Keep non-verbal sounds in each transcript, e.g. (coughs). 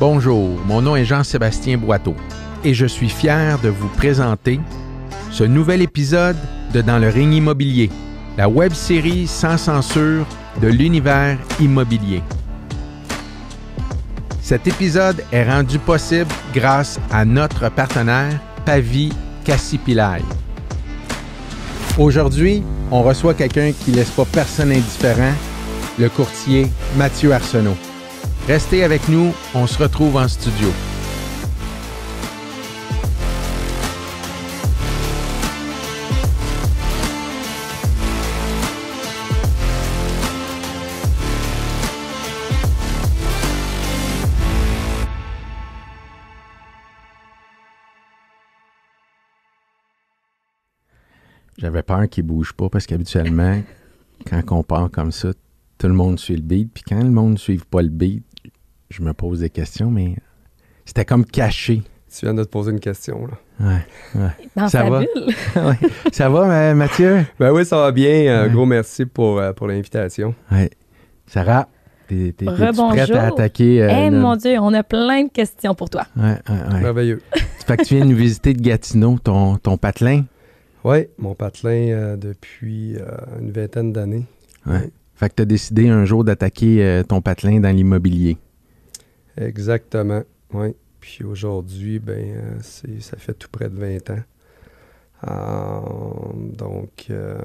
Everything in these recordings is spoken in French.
Bonjour, mon nom est Jean-Sébastien Boiteau et je suis fier de vous présenter ce nouvel épisode de Dans le ring immobilier, la web série sans censure de l'univers immobilier. Cet épisode est rendu possible grâce à notre partenaire Pavi Cassipilaï. Aujourd'hui, on reçoit quelqu'un qui laisse pas personne indifférent, le courtier Mathieu Arsenault. Restez avec nous, on se retrouve en studio. J'avais peur qu'il bouge pas parce qu'habituellement, quand on part comme ça, tout le monde suit le beat. Puis quand le monde ne suit pas le beat, je me pose des questions, mais c'était comme caché. Tu viens de te poser une question, là. Ouais, ouais. Dans Ça va? (laughs) Ouais. Ça va, Mathieu? Ben oui, ça va bien. Un Ouais. gros merci pour, euh, pour l'invitation. Ouais. Sarah, t'es, prête à attaquer? euh, Eh notre- mon Dieu, on a plein de questions pour toi. Ouais, ouais, ouais. Merveilleux. (laughs) fait que tu viens nous visiter de Gatineau, ton, ton patelin? Oui, mon patelin euh, depuis euh, une vingtaine d'années. Ouais. Fait que tu as décidé un jour d'attaquer euh, ton patelin dans l'immobilier. Exactement. Oui. Puis aujourd'hui, ben, euh, c'est, ça fait tout près de 20 ans. Euh, donc, euh,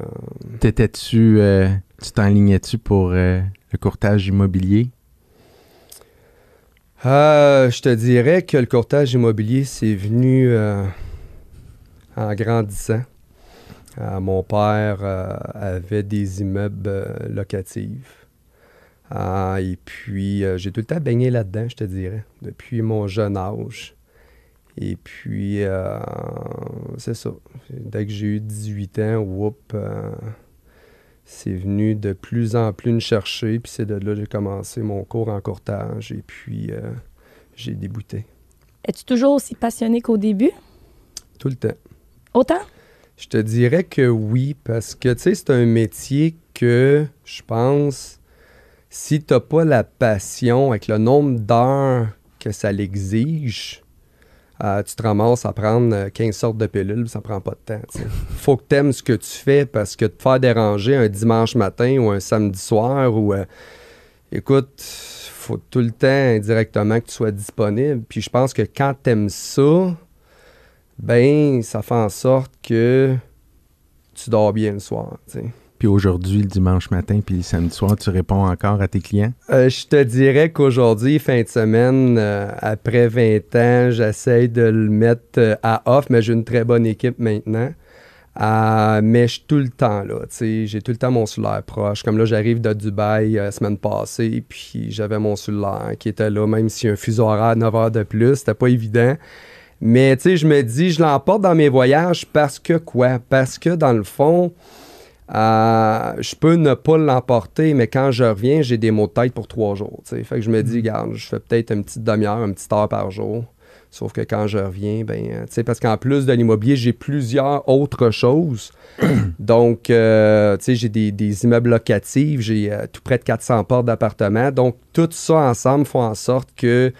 T'étais-tu, euh, tu t'enlignais-tu pour le courtage immobilier? euh, je te dirais que le courtage immobilier, c'est venu en grandissant. Mon père avait des immeubles locatifs. Ah, et puis, euh, j'ai tout le temps baigné là-dedans, je te dirais, depuis mon jeune âge. Et puis, euh, c'est ça. Dès que j'ai eu 18 ans, whoop, euh, c'est venu de plus en plus me chercher. Puis c'est de là que j'ai commencé mon cours en courtage. Et puis, j'ai débuté. Es-tu toujours aussi passionné qu'au début? Tout le temps. Autant? Je te dirais que oui, parce que, tu sais, c'est un métier que, je pense, si t'as pas la passion avec le nombre d'heures que ça l'exige, euh, tu te ramasses à prendre euh, 15 sortes de pilules, ça prend pas de temps. (laughs) faut que tu aimes ce que tu fais parce que te faire déranger un dimanche matin ou un samedi soir ou. euh, écoute, faut tout le temps indirectement que tu sois disponible. Puis je pense que quand tu aimes ça, ben, ça fait en sorte que tu dors bien le soir. Aujourd'hui, le dimanche matin, puis le samedi soir, tu réponds encore à tes clients? Euh, je te dirais qu'aujourd'hui, fin de semaine, euh, après 20 ans, j'essaye de le mettre euh, à off, mais j'ai une très bonne équipe maintenant. Mais je suis tout le temps là, j'ai tout le temps mon cellulaire proche. Comme là, j'arrive de Dubaï la semaine passée, puis j'avais mon cellulaire qui était là, même si un fuseau horaire à 9 heures de plus, c'était pas évident. Mais tu sais, je me dis, je l'emporte dans mes voyages parce que quoi? Parce que dans le fond, euh, je peux ne pas l'emporter, mais quand je reviens, j'ai des maux de tête pour trois jours. Fait que je me dis, regarde, je fais peut-être une petite demi-heure, une petite heure par jour. Sauf que quand je reviens, ben, euh, parce qu'en plus de l'immobilier, j'ai plusieurs autres choses. (coughs) Donc, euh, tu sais, j'ai des, des immeubles locatifs, j'ai euh, tout près de 400 portes d'appartements. Donc, tout ça ensemble font en sorte que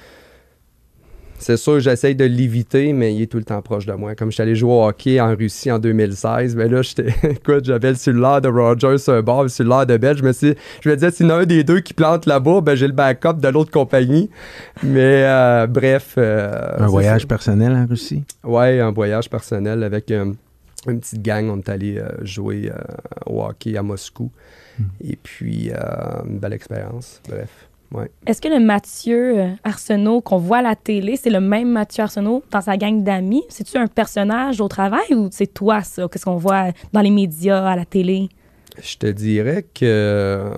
c'est sûr, j'essaye de l'éviter, mais il est tout le temps proche de moi. Comme je suis allé jouer au hockey en Russie en 2016, ben là, j'étais, (laughs) écoute, j'avais le cellulaire de Rogers sur un bord, le cellulaire de Bell. Je me suis, je me disais, s'il y en a un des deux qui plante là-bas, ben j'ai le backup de l'autre compagnie. Mais euh, bref. euh, un voyage ça. personnel en Russie? Ouais, un voyage personnel avec euh, une petite gang. On est allé jouer au hockey à Moscou. Et puis, une belle expérience. Bref. Ouais. Est-ce que le Mathieu euh, Arsenault qu'on voit à la télé, c'est le même Mathieu Arsenault dans sa gang d'amis? C'est-tu un personnage au travail ou c'est toi, ça? Qu'est-ce qu'on voit dans les médias, à la télé? Je te dirais que euh,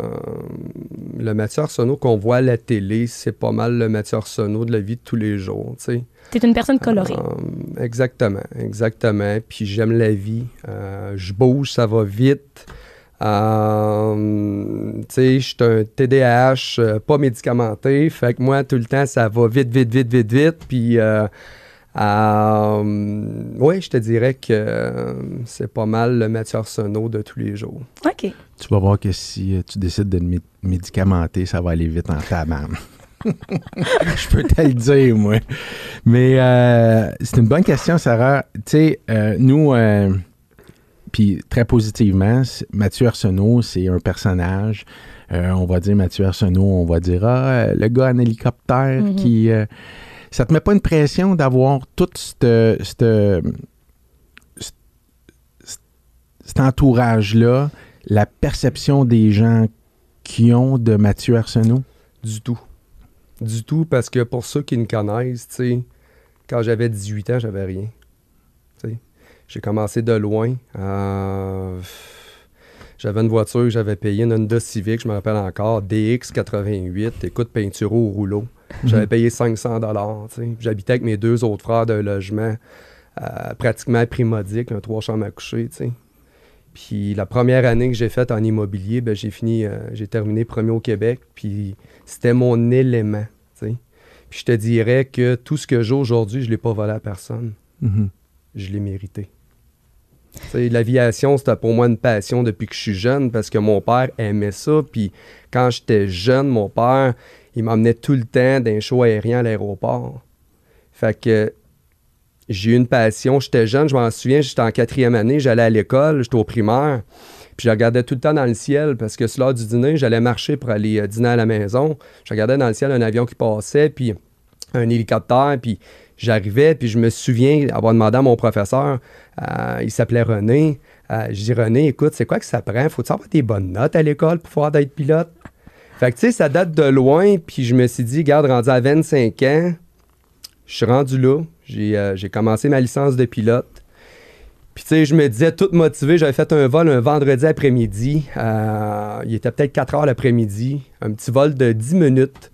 le Mathieu Arsenault qu'on voit à la télé, c'est pas mal le Mathieu Arsenault de la vie de tous les jours, tu sais. T'es une personne colorée. Euh, exactement, exactement. Puis j'aime la vie. Euh, je bouge, ça va vite. Euh, tu sais, je suis un TDAH euh, pas médicamenté. Fait que moi, tout le temps, ça va vite, vite, vite, vite, vite. Puis, euh, euh, oui, je te dirais que euh, c'est pas mal le Mathieu Arsenault de tous les jours. OK. Tu vas voir que si euh, tu décides de le mé- médicamenter, ça va aller vite en tabac. (laughs) je peux te le dire, moi. Mais euh, c'est une bonne question, Sarah. Tu sais, euh, nous, euh, puis très positivement, Mathieu Arsenault, c'est un personnage. on va dire Mathieu Arsenault, on va dire ah, le gars en hélicoptère Mhm. qui. ça te met pas une pression d'avoir tout ce cet entourage-là, la perception des gens qui ont de Mathieu Arsenault? Du tout. Du tout, parce que pour ceux qui me connaissent, tu sais, quand j'avais 18 ans, j'avais rien. J'ai commencé de loin. Euh, J'avais une voiture que j'avais payée, une Honda Civic, je me rappelle encore, DX88, écoute, peinture au rouleau. J'avais payé 500 dollars. J'habitais avec mes deux autres frères d'un logement euh, pratiquement primodique, un trois chambres à coucher. Puis la première année que j'ai faite en immobilier, ben, j'ai fini, euh, j'ai terminé premier au Québec. Puis c'était mon élément. Puis je te dirais que tout ce que j'ai aujourd'hui, je ne l'ai pas volé à personne. Mhm. Je l'ai mérité. L'aviation, c'était pour moi une passion depuis que je suis jeune parce que mon père aimait ça. Puis quand j'étais jeune, mon père, il m'emmenait tout le temps d'un show aérien à l'aéroport. Fait que j'ai eu une passion. J'étais jeune, je m'en souviens, j'étais en quatrième année, j'allais à l'école, j'étais au primaire. Puis je regardais tout le temps dans le ciel parce que c'est l'heure du dîner, j'allais marcher pour aller euh, dîner à la maison. Je regardais dans le ciel un avion qui passait, puis un hélicoptère, puis j'arrivais, puis je me souviens avoir demandé à mon professeur, euh, il s'appelait René, euh, je dis René, écoute, c'est quoi que ça prend? Faut-tu avoir des bonnes notes à l'école pour pouvoir être pilote? Fait que tu sais, ça date de loin, puis je me suis dit, regarde, rendu à 25 ans, je suis rendu là, j'ai euh, j'ai commencé ma licence de pilote. Puis tu sais, je me disais, tout motivé, j'avais fait un vol un vendredi après-midi. Euh, il était peut-être 4 heures l'après-midi, un petit vol de 10 minutes.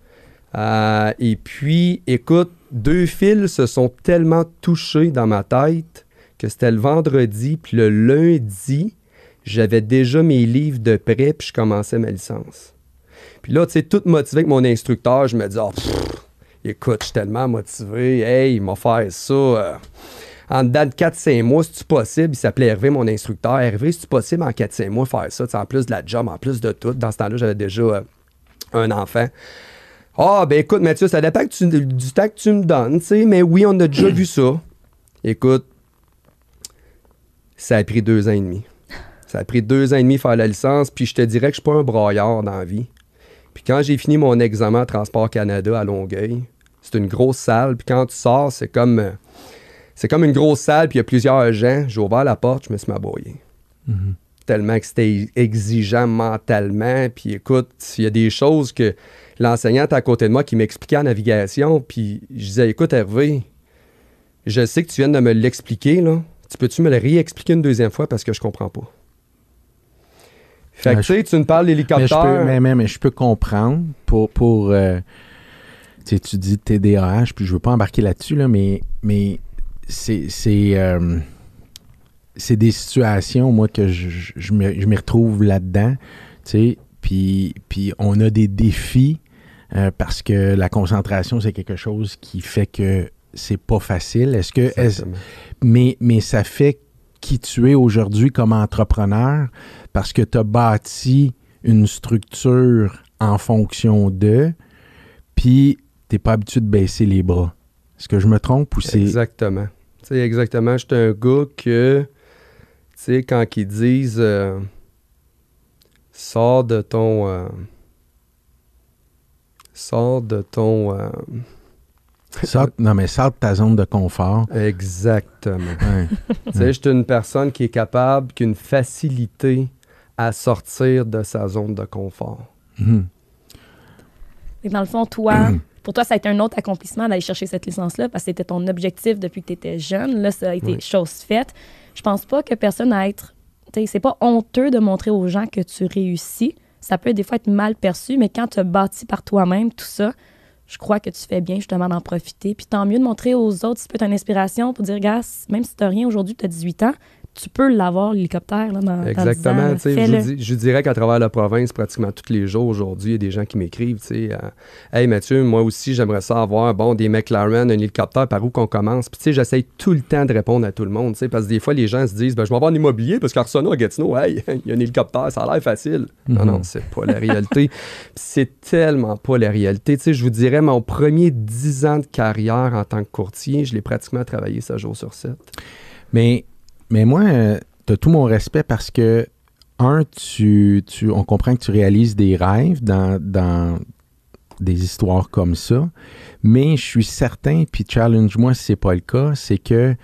Et puis, écoute, deux fils se sont tellement touchés dans ma tête que c'était le vendredi, puis le lundi, j'avais déjà mes livres de prêt, puis je commençais ma licence. Puis là, tu sais, tout motivé avec mon instructeur, je me dis, oh, écoute, je suis tellement motivé, hey, il m'a fait ça. euh, en dedans de 4-5 mois, c'est-tu possible? Il s'appelait Hervé, mon instructeur. Hervé, c'est-tu possible en 4-5 mois faire ça? Tu sais, en plus de la job, en plus de tout. Dans ce temps-là, j'avais déjà euh, un enfant. Ah, ben écoute, Mathieu, ça dépend que tu- du temps que tu me donnes, tu sais, mais oui, on a déjà vu ça. Écoute, ça a pris deux ans et demi. Ça a pris deux ans et demi faire la licence, puis je te dirais que je suis pas un braillard dans la vie. Puis quand j'ai fini mon examen à Transport Canada à Longueuil, c'est une grosse salle, puis quand tu sors, c'est comme euh, c'est comme une grosse salle, puis il y a plusieurs gens. J'ai ouvert la porte, je me suis m'aboyer. Mhm. Tellement que c'était exigeant mentalement. Puis écoute, il y a des choses que l'enseignante à côté de moi qui m'expliquait en navigation, puis je disais, écoute Hervé, je sais que tu viens de me l'expliquer, là. Tu peux-tu me le réexpliquer une deuxième fois parce que je comprends pas? Fait que tu sais, tu me parles d'hélicoptère. mais, mais- mais je peux comprendre pour. pour euh, tu sais, tu dis TDAH, puis je veux pas embarquer là-dessus, là, mais, mais c'est. C'est euh, c'est des situations, moi, que je, je- je me, je m'y retrouve là-dedans. Tu sais, puis, puis on a des défis euh, parce que la concentration, c'est quelque chose qui fait que c'est pas facile. Est-ce que. mais, mais ça fait qui tu es aujourd'hui comme entrepreneur parce que tu as bâti une structure en fonction de, puis tu pas habitué de baisser les bras. Est-ce que je me trompe ou c'est. Exactement. Sais, exactement. J'étais un gars que, tu sais, quand ils disent euh, sors de ton. euh, sors de ton. euh, Sors- (laughs) non, mais sors de ta zone de confort. exactement. Ouais. (laughs) tu sais, j'étais une personne qui est capable, qui a une facilité à sortir de sa zone de confort. Et dans le fond, toi, (clears throat) pour toi, ça a été un autre accomplissement d'aller chercher cette licence-là parce que c'était ton objectif depuis que tu étais jeune. Là, ça a été Oui. chose faite. Je pense pas que personne à être. tu sais, C'est pas honteux de montrer aux gens que tu réussis. Ça peut des fois être mal perçu, mais quand tu as bâti par toi-même tout ça, je crois que tu fais bien justement d'en profiter. Puis tant mieux de montrer aux autres, ça peut être une inspiration pour dire, gars, même si tu n'as rien aujourd'hui, tu as 18 ans, tu peux l'avoir, l'hélicoptère, là, dans, Exactement. dans 10 ans, tu sais, fais-le. je, je dirais qu'à travers la province, pratiquement tous les jours aujourd'hui, il y a des gens qui m'écrivent. tu sais, euh, hey Mathieu, moi aussi, j'aimerais ça avoir bon, des McLaren, un hélicoptère, par où qu'on commence? Puis tu sais, j'essaye tout le temps de répondre à tout le monde. tu sais, Parce que des fois, les gens se disent ben, Je vais avoir un immobilier parce qu'Arsenault, à Gatineau, hey, (laughs) il y a un hélicoptère, ça a l'air facile. Non, Mhm. non, c'est pas la réalité. (laughs) Puis c'est tellement pas la réalité. Tu sais, je vous dirais, mon premier 10 ans de carrière en tant que courtier, je l'ai pratiquement travaillé 7 jours sur 7. Mais, mais moi, tu as tout mon respect parce que, un, tu, tu, on comprend que tu réalises des rêves dans, des histoires comme ça, mais je suis certain, puis challenge-moi si c'est pas le cas, c'est que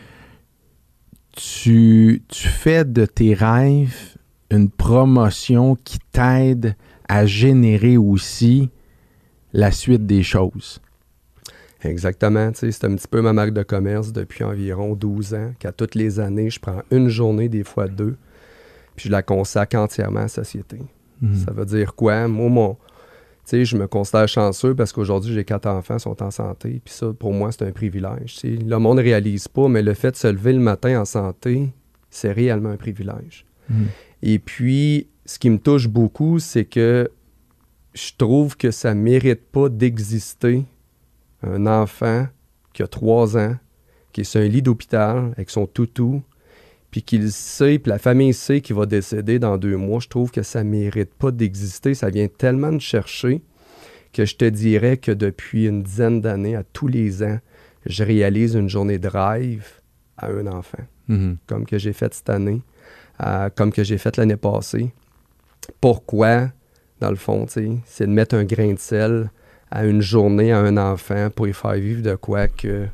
tu, tu fais de tes rêves une promotion qui t'aide à générer aussi la suite des choses. Exactement. C'est un petit peu ma marque de commerce depuis environ 12 ans, qu'à toutes les années, je prends une journée, des fois deux, puis je la consacre entièrement à la société. Mhm. Ça veut dire quoi? Moi, mon, je me considère chanceux parce qu'aujourd'hui, j'ai quatre enfants, ils sont en santé, puis ça, pour moi, c'est un privilège. Le monde ne réalise pas, mais le fait de se lever le matin en santé, c'est réellement un privilège. Mhm. Et puis, ce qui me touche beaucoup, c'est que je trouve que ça mérite pas d'exister un enfant qui a trois ans, qui est sur un lit d'hôpital avec son toutou, puis qu'il sait, puis la famille sait qu'il va décéder dans deux mois. Je trouve que ça mérite pas d'exister. Ça vient tellement de chercher que je te dirais que depuis une dizaine d'années, à tous les ans, je réalise une journée de rêve à un enfant Mhm. comme que j'ai fait cette année, euh, comme que j'ai fait l'année passée. Pourquoi, dans le fond, c'est de mettre un grain de sel à une journée à un enfant pour lui faire vivre de quoi que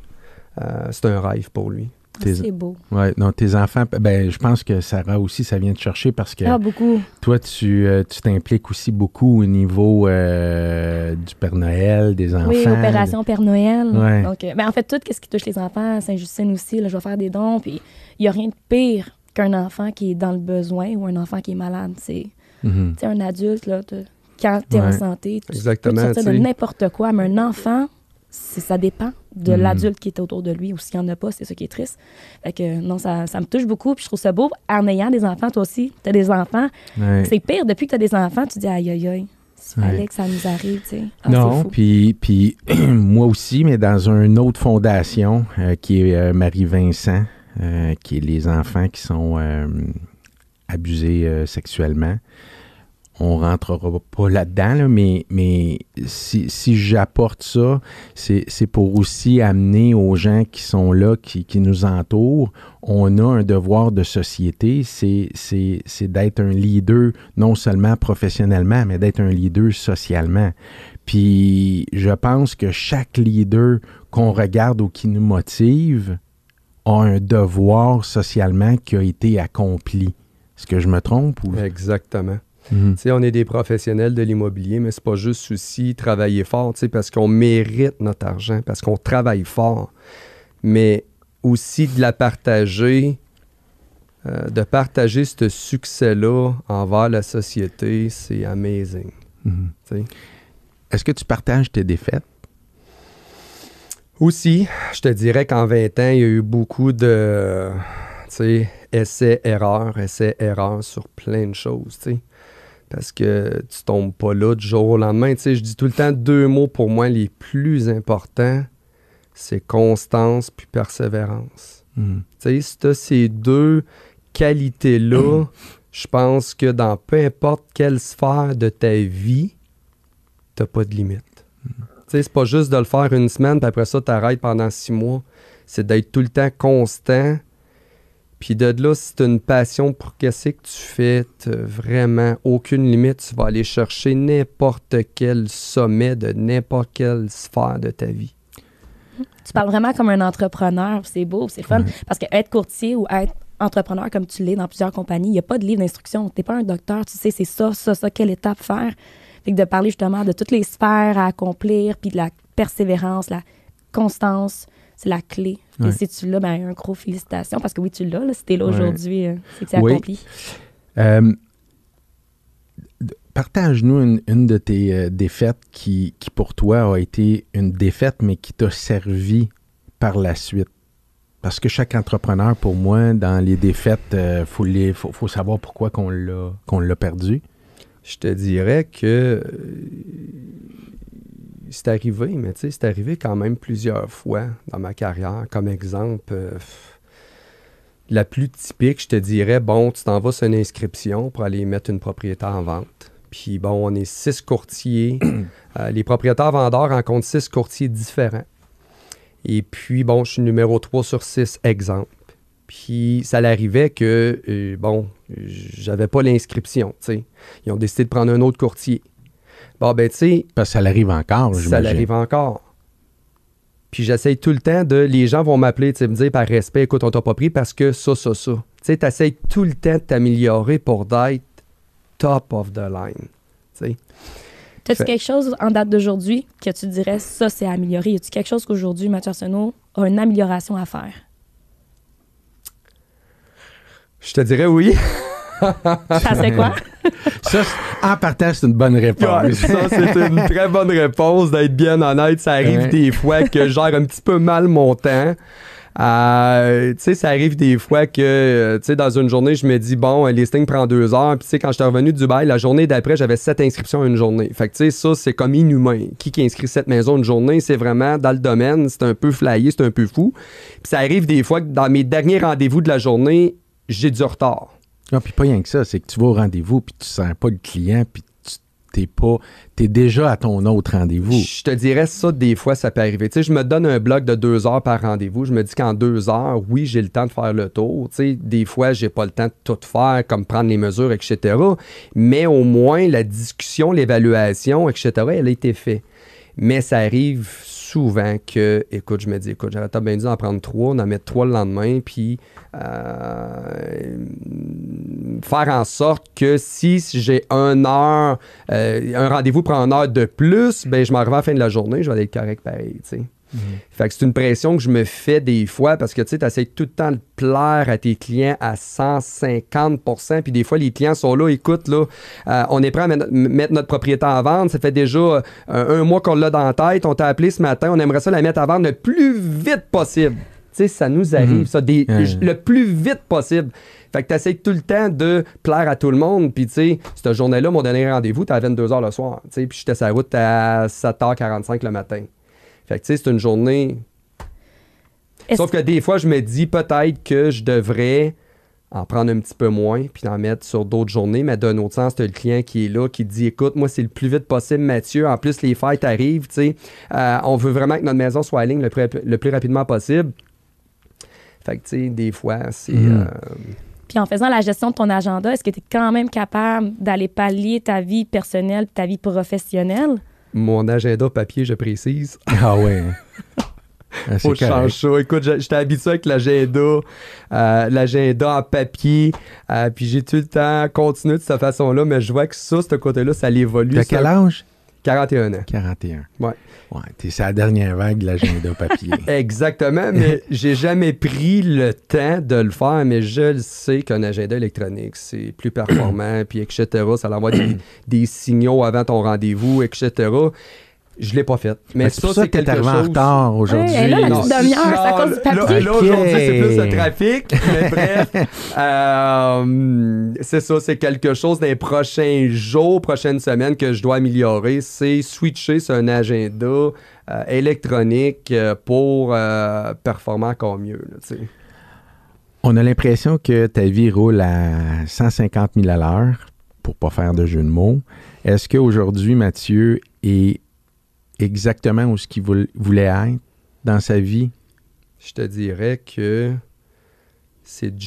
euh, c'est un rêve pour lui. Ah, tes- C'est beau. Ouais, non, tes enfants, ben, je pense que Sarah aussi, ça vient te chercher parce que Ah, beaucoup. toi, tu euh, tu t'impliques aussi beaucoup au niveau euh, du Père Noël, des enfants. Oui, Opération Père Noël. Ouais. Donc, euh, ben, en fait, tout ce qui touche les enfants, Saint-Justine aussi, là, je vais faire des dons. Puis, il n'y a rien de pire qu'un enfant qui est dans le besoin ou un enfant qui est malade. C'est tu sais, un adulte, là, quand tu es en santé, tu peux te Exactement, sortir de n'importe quoi. Mais un enfant, ça dépend de Mhm. l'adulte qui est autour de lui ou s'il n'y en a pas, c'est ça qui est triste. Fait que non, ça, ça me touche beaucoup. Puis je trouve ça beau. En ayant des enfants, toi aussi, tu as des enfants. Ouais. C'est pire, depuis que tu as des enfants, tu dis aïe, aïe, aïe. S'il Ouais. fallait que ça nous arrive, tu sais. Ah, non, puis, puis (clears throat) moi aussi, mais dans une autre fondation euh, qui est euh, Marie-Vincent, euh, qui est les enfants qui sont abusés sexuellement. On rentrera pas là-dedans, là, mais, mais si, si j'apporte ça, c'est pour aussi amener aux gens qui sont là, qui, qui nous entourent, on a un devoir de société, c'est d'être un leader, non seulement professionnellement, mais d'être un leader socialement. Puis je pense que chaque leader qu'on regarde ou qui nous motive a un devoir socialement qui a été accompli. Est-ce que je me trompe ou... Exactement. Mhm. On est des professionnels de l'immobilier, mais c'est pas juste aussi travailler fort, parce qu'on mérite notre argent, parce qu'on travaille fort, mais aussi de la partager, euh, de partager ce succès-là envers la société, c'est amazing. Mhm. Est-ce que tu partages tes défaites? Aussi, je te dirais qu'en 20 ans, il y a eu beaucoup de, essais-erreurs, essais-erreurs sur plein de choses. Parce que tu tombes pas là du jour au lendemain. Tu sais, je dis tout le temps deux mots pour moi les plus importants, c'est constance puis persévérance. Mhm. Tu sais, si tu as ces deux qualités-là, je pense que dans peu importe quelle sphère de ta vie, tu pas de limite. Tu sais, c'est pas juste de le faire une semaine, puis après ça, tu arrêtes pendant six mois. C'est d'être tout le temps constant. Puis de là, si tu une passion pour qu'est-ce que tu fais, vraiment aucune limite. Tu vas aller chercher n'importe quel sommet de n'importe quelle sphère de ta vie. Tu parles vraiment comme un entrepreneur, c'est beau, c'est fun. Parce que être courtier ou être entrepreneur comme tu l'es dans plusieurs compagnies, il n'y a pas de livre d'instruction. Tu n'es pas un docteur, tu sais, c'est ça, ça, ça, quelle étape faire. Fait que de parler justement de toutes les sphères à accomplir, puis de la persévérance, la constance, c'est la clé. Ouais. Et si tu l'as, ben, un gros félicitations, parce que oui, tu l'as, là, si tu es là Ouais. aujourd'hui, euh, c'est que c'est Oui. accompli. Euh, Partage-nous une, une de tes euh, défaites qui, qui, pour toi, a été une défaite, mais qui t'a servi par la suite. Parce que chaque entrepreneur, pour moi, dans les défaites, il faut, faut, faut savoir pourquoi qu'on l'a, qu'on l'a perdu. Je te dirais que euh, c'est arrivé, mais tu sais, c'est arrivé quand même plusieurs fois dans ma carrière. Comme exemple, euh, la plus typique, je te dirais, bon, tu t'en vas sur une inscription pour aller mettre une propriété en vente. Puis bon, on est six courtiers. (clears throat) Euh, les propriétaires vendeurs rencontrent six courtiers différents. Et puis, bon, je suis numéro 3 sur 6, exemple. Puis ça l'arrivait que, euh, bon, j'avais pas l'inscription, tu sais. Ils ont décidé de prendre un autre courtier. Bon, ben, tu sais, Parce que ça l'arrive encore, ça j'imagine. l'arrive encore. Puis j'essaye tout le temps de. Les gens vont m'appeler, tu sais, me dire par respect, écoute, on t'a pas pris parce que ça, ça, ça. Tu sais, t'essayes tout le temps de t'améliorer pour d'être top of the line. Tu sais. T'as-tu Fait- quelque chose en date d'aujourd'hui que tu dirais ça, c'est amélioré? Y a-tu quelque chose qu'aujourd'hui, Mathieu Arsenault a une amélioration à faire? Je te dirais oui. (laughs) Ça, c'est quoi? Ça, en partant, c'est une bonne Ouais, réponse. ça, c'est une très bonne réponse, d'être bien honnête. Ça arrive Ouais. des fois que je gère un petit peu mal mon temps. Euh, tu sais, ça arrive des fois que, tu sais, dans une journée, je me dis, bon, un listing prend deux heures. Puis, tu sais, quand j'étais revenu de Dubaï, la journée d'après, j'avais sept inscriptions en une journée. Fait que, tu sais, ça, c'est comme inhumain. Qui qui inscrit sept maisons une journée, c'est vraiment dans le domaine, c'est un peu flyé, c'est un peu fou. Puis, ça arrive des fois que dans mes derniers rendez-vous de la journée, j'ai du retard. Non, puis pas rien que ça, c'est que tu vas au rendez-vous, puis tu sens pas le client, puis tu t'es pas. T'es déjà à ton autre rendez-vous. Je te dirais ça, des fois, ça peut arriver. Tu sais, je me donne un bloc de deux heures par rendez-vous. Je me dis qu'en deux heures, oui, j'ai le temps de faire le tour. Tu sais, des fois, j'ai pas le temps de tout faire, comme prendre les mesures, etc. Mais au moins, la discussion, l'évaluation, etc., elle a été faite. Mais ça arrive souvent que, écoute, je me dis, écoute, j'aurais bien dû en prendre trois, en mettre trois le lendemain, puis euh, faire en sorte que si j'ai une heure, euh, un rendez-vous prend une heure de plus, ben je m'en reviens à la fin de la journée, je vais être correct pareil, tu sais. Fait que c'est une pression que je me fais des fois parce que tu sais, essaies tout le temps de plaire à tes clients à 150% puis des fois, les clients sont là, écoute, là, euh, on est prêt à mettre notre propriété en vente, ça fait déjà euh, un mois qu'on l'a dans la tête, on t'a appelé ce matin, on aimerait ça la mettre à vendre le plus vite possible. Tu sais, ça nous arrive, Mhm. ça, des- le plus vite possible. Fait que tu tout le temps de plaire à tout le monde. Puis, tu sais, cette journée-là, mon dernier rendez-vous, t'es à 22h le soir. Tu sais, puis j'étais sur la route à 7h45 le matin. Fait que, tu sais, c'est une journée. Est-ce- Sauf que des fois, je me dis peut-être que je devrais en prendre un petit peu moins puis en mettre sur d'autres journées. Mais d'un autre sens, tu le client qui est là, qui te dit Écoute, moi, c'est le plus vite possible, Mathieu. En plus, les fêtes arrivent. tu sais. Euh, on veut vraiment que notre maison soit en ligne le plus, le plus rapidement possible. Fait que, tu sais, des fois, c'est. Mhm. euh, Puis en faisant la gestion de ton agenda, est-ce que tu es quand même capable d'aller pallier ta vie personnelle et ta vie professionnelle? Mon agenda papier, je précise. (laughs) Ah ouais. (laughs) Ah, Faut que je correct. change ça. Écoute, j'étais habitué avec l'agenda, euh, l'agenda en papier, euh, puis j'ai tout le temps continué de cette façon-là, mais je vois que ça, ce côté-là, ça l'évolue. T'as quel âge? 41 ans. 41. Ouais. Ouais, t'es la dernière vague de l'agenda papier. (laughs) Exactement, mais (laughs) j'ai jamais pris le temps de le faire, mais je le sais qu'un agenda électronique, c'est plus performant, puis etc. Ça envoie des, (coughs) des signaux avant ton rendez-vous, etc. Je l'ai pas fait. Mais c'est ça, pour ça c'est que t'es quelque arrivé en chose... retard aujourd'hui. Ouais, là, la petite demi-heure, c'est à cause du papier. Là, là, aujourd'hui, c'est plus le trafic. Mais bref, (laughs) euh, c'est ça, c'est quelque chose des prochains jours, prochaines semaines que je dois améliorer. C'est switcher sur un agenda euh, électronique euh, pour euh, performer encore mieux. là. On a l'impression que ta vie roule à 150 000 à l'heure, pour pas faire de jeu de mots. Est-ce qu'aujourd'hui, Mathieu est exactement où ce qu'il voul- voulait être dans sa vie? Je te dirais que c'est du,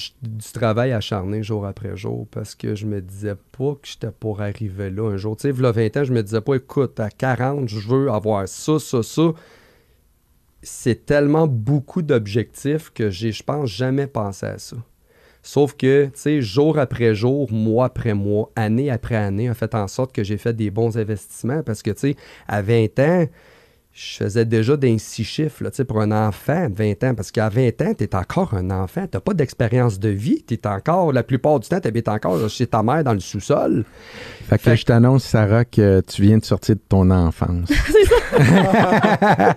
travail acharné jour après jour parce que je me disais pas que j'étais pour arriver là un jour. Tu sais, il y a 20 ans, je me disais pas, écoute, à 40, je veux avoir ça, ça, ça. C'est tellement beaucoup d'objectifs que j'ai, je pense, jamais pensé à ça. Sauf que, tu sais, jour après jour, mois après mois, année après année, a fait en sorte que j'ai fait des bons investissements parce que, tu sais, à 20 ans, je faisais déjà d'un six chiffres là, tu sais, pour un enfant de 20 ans. Parce qu'à 20 ans, tu es encore un enfant. Tu n'as pas d'expérience de vie. Tu es encore, la plupart du temps, tu habites encore chez ta mère dans le sous-sol. Fait que Fait- je t'annonce, Sarah, que tu viens de sortir de ton enfance. (laughs)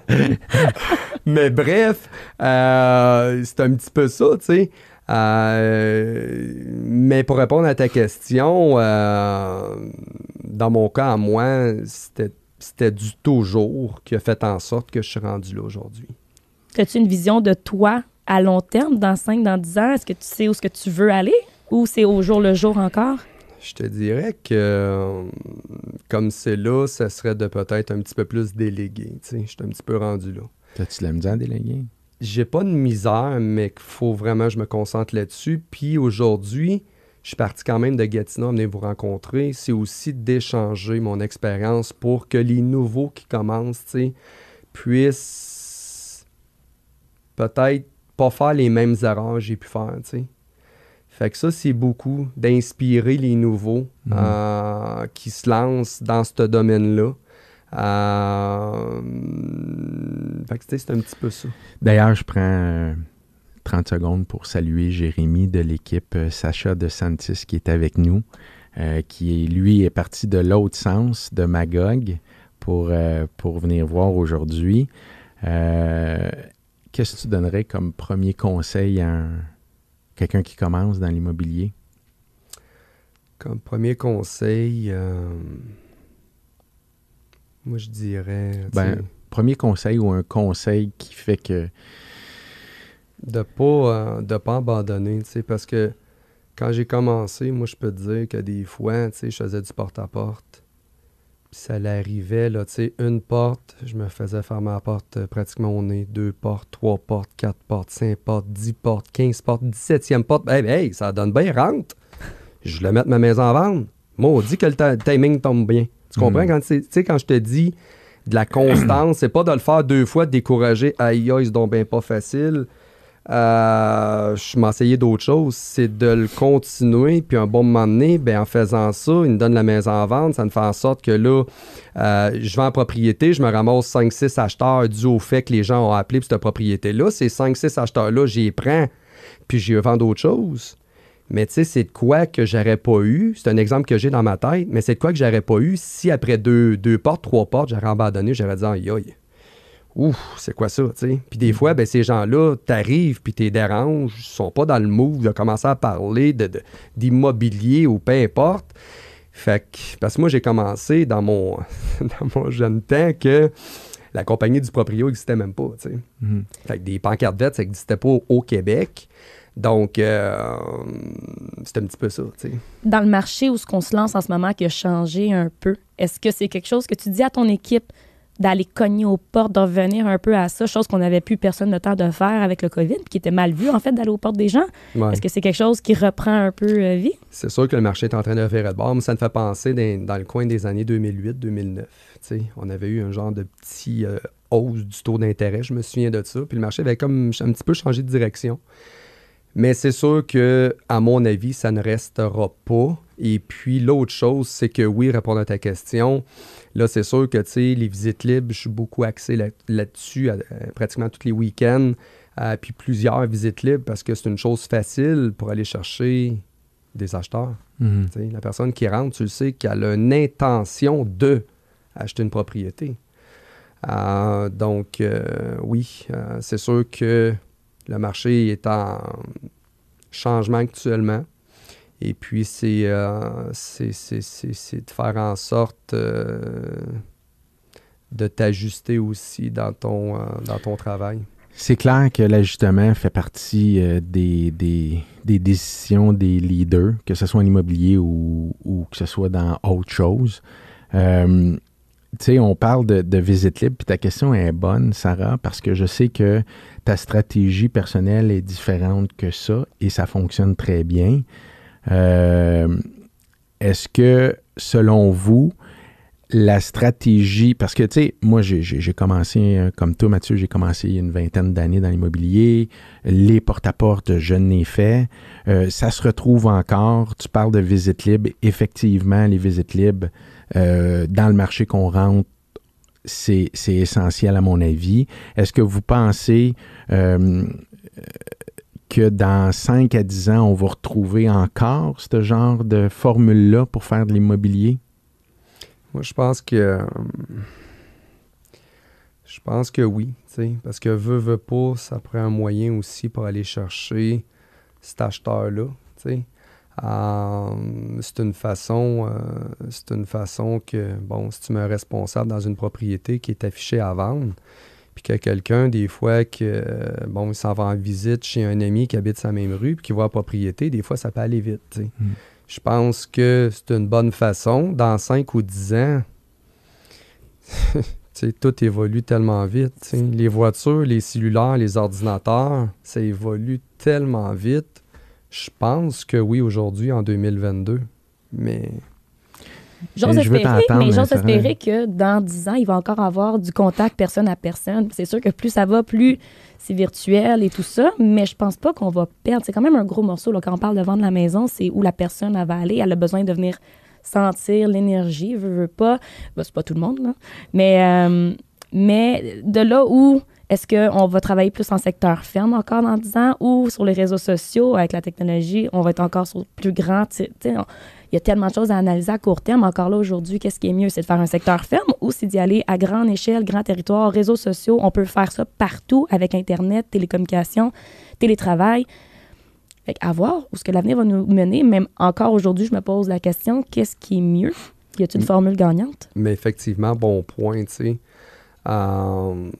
(laughs) Mais bref, euh, c'est un petit peu ça, tu sais. Euh, mais pour répondre à ta question, euh, dans mon cas, à moi, c'était du toujours qui a fait en sorte que je suis rendu là aujourd'hui. As-tu une vision de toi à long terme, dans 5, dans 10 ans? Est-ce que tu sais où ce que tu veux aller? Ou c'est au jour le jour encore? Je te dirais que comme c'est là, ça serait de peut-être un petit peu plus délégué. Je suis un petit peu rendu là. T'as-tu la misère déléguer? J'ai pas de misère, mais qu'il faut vraiment que je me concentre là-dessus. Puis aujourd'hui, je suis parti quand même de Gatineau à venir vous rencontrer. C'est aussi d'échanger mon expérience pour que les nouveaux qui commencent puissent peut-être pas faire les mêmes erreurs que j'ai pu faire. Fait que ça, c'est beaucoup d'inspirer les nouveaux mhm. euh, qui se lancent dans ce domaine-là. Euh, fait que c'est un petit peu ça. D'ailleurs, je prends 30 euh, secondes pour saluer Jérémy de l'équipe Sacha de Santis qui est avec nous, qui lui est parti de l'autre sens de Magog pour, pour venir voir aujourd'hui. Qu'est-ce que tu donnerais comme premier conseil à un, quelqu'un qui commence dans l'immobilier? Comme premier conseil, euh, moi je dirais. Ben, premier conseil ou un conseil qui fait que. De ne pas, euh, pas abandonner, parce que quand j'ai commencé, moi je peux te dire que des fois, je faisais du porte-à-porte. Puis ça l'arrivait, là, tu sais, une porte, je me faisais faire ma porte euh, pratiquement au nez. Deux portes, trois portes, quatre portes, cinq portes, dix portes, quinze portes, dix-septième porte. Hey, hey, ça donne bien, rentre. Je voulais mettre ma maison en vente. Moi, on dit que le timing tombe bien. Tu comprends? Hmm. Quand, tu sais, quand je te dis de la constance, (clears throat) c'est pas de le faire deux fois, de décourager. Aïe, aïe, c'est donc bien pas facile. Euh, je m'essayais d'autres choses, c'est de le continuer, puis un bon moment donné, ben, en faisant ça, il me donne la maison en vente, ça me fait en sorte que là, euh, je vends en propriété, je me ramasse 5-6 acheteurs dû au fait que les gens ont appelé pour cette propriété-là. Ces 5-6 acheteurs-là, j'y prends, puis j'y vends d'autres choses. Mais tu sais, c'est de quoi que j'aurais pas eu? C'est un exemple que j'ai dans ma tête, mais c'est de quoi que j'aurais pas eu si après deux, deux portes, trois portes, j'aurais abandonné, j'aurais dit aïe aïe ouf, c'est quoi ça, tu sais? Puis des fois, ben, ces gens-là, t'arrives puis t'es déranges, ils sont pas dans le move de commencer à parler d'immobilier ou peu importe. Fait que, parce que moi, j'ai commencé dans mon, (laughs) dans mon jeune temps que la compagnie du proprio n'existait même pas, tu sais. Mm-hmm. Fait que des pancartes vertes, ça n'existait pas au Québec. Donc, euh, c'est un petit peu ça. Dans le marché où ce qu'on se lance en ce moment qui a changé un peu, est-ce que c'est quelque chose que tu dis à ton équipe? d'aller cogner aux portes, de revenir un peu à ça, chose qu'on n'avait plus personne le temps de faire avec le COVID, qui était mal vu, en fait, d'aller aux portes des gens? Est-ce que c'est quelque chose qui reprend un peu euh, vie? C'est sûr que le marché est en train de faire de bord, mais ça me fait penser dans, le coin des années 2008-2009. On avait eu un genre de petit euh, hausse du taux d'intérêt, je me souviens de ça, puis le marché avait comme un petit peu changé de direction. Mais c'est sûr que, à mon avis, ça ne restera pas. Et puis, l'autre chose, c'est que oui, répondre à ta question, là, c'est sûr que, tu sais, les visites libres, je suis beaucoup axé là-dessus, pratiquement tous les week-ends. Euh, puis plusieurs visites libres parce que c'est une chose facile pour aller chercher des acheteurs. Mhm. La personne qui rentre, tu le sais, qu'elle a une intention de acheter une propriété. Euh, donc, euh, oui, c'est sûr que le marché est en changement actuellement. Et puis, c'est euh, de faire en sorte euh, de t'ajuster aussi dans ton, euh, dans ton travail. C'est clair que l'ajustement fait partie des, des, des, décisions des leaders, que ce soit en immobilier ou, ou que ce soit dans autre chose tu sais, on parle de, de visite libre, puis ta question est bonne, Sarah, parce que je sais que ta stratégie personnelle est différente que ça et ça fonctionne très bien. Euh, est-ce que, selon vous, la stratégie, parce que, tu sais, moi, j'ai commencé, euh, comme toi, Mathieu, j'ai commencé il y a une vingtaine d'années dans l'immobilier. Les porte-à-porte, je n'ai fait. Euh, ça se retrouve encore. Tu parles de visites libres. Effectivement, les visites libres, euh, dans le marché qu'on rentre, c'est essentiel à mon avis. Est-ce que vous pensez euh, que dans 5 à 10 ans, on va retrouver encore ce genre de formule-là pour faire de l'immobilier? Moi, je pense que Je pense que oui, parce que veut, veut pas, ça prend un moyen aussi pour aller chercher cet acheteur-là. Euh, c'est une façon euh, c'est une façon que, bon, si tu mets un responsable dans une propriété qui est affichée à vendre, puis a quelqu'un, des fois, que, bon, il s'en va en visite chez un ami qui habite sa même rue, puis qui voit la propriété, des fois, ça peut aller vite. Mm. Je pense que c'est une bonne façon. Dans 5 ou 10 ans, (laughs) tout évolue tellement vite. Les voitures, les cellulaires, les ordinateurs, ça évolue tellement vite. Je pense que oui, aujourd'hui, en 2022. Mais. J'ose espérer, mais j'ose espérer que dans 10 ans, il va encore avoir du contact personne à personne. C'est sûr que plus ça va, plus c'est virtuel et tout ça, mais je pense pas qu'on va perdre. C'est quand même un gros morceau. Là, quand on parle de vendre la maison, c'est où la personne va aller. Elle a besoin de venir sentir l'énergie, veut, veut pas. Ben, c'est pas tout le monde, là. Mais, euh, mais de là où est-ce qu'on va travailler plus en secteur ferme encore dans 10 ans ou sur les réseaux sociaux avec la technologie, on va être encore sur plus grand. Il y a tellement de choses à analyser à court terme. Encore là, aujourd'hui, qu'est-ce qui est mieux? C'est de faire un secteur ferme ou c'est d'y aller à grande échelle, grand territoire, réseaux sociaux. On peut faire ça partout avec Internet, télécommunications, télétravail. Fait à voir où ce que l'avenir va nous mener. Même encore aujourd'hui, je me pose la question qu'est-ce qui est mieux? Y a-t-il une mm. formule gagnante? Mais effectivement, bon point, tu sais. Euh,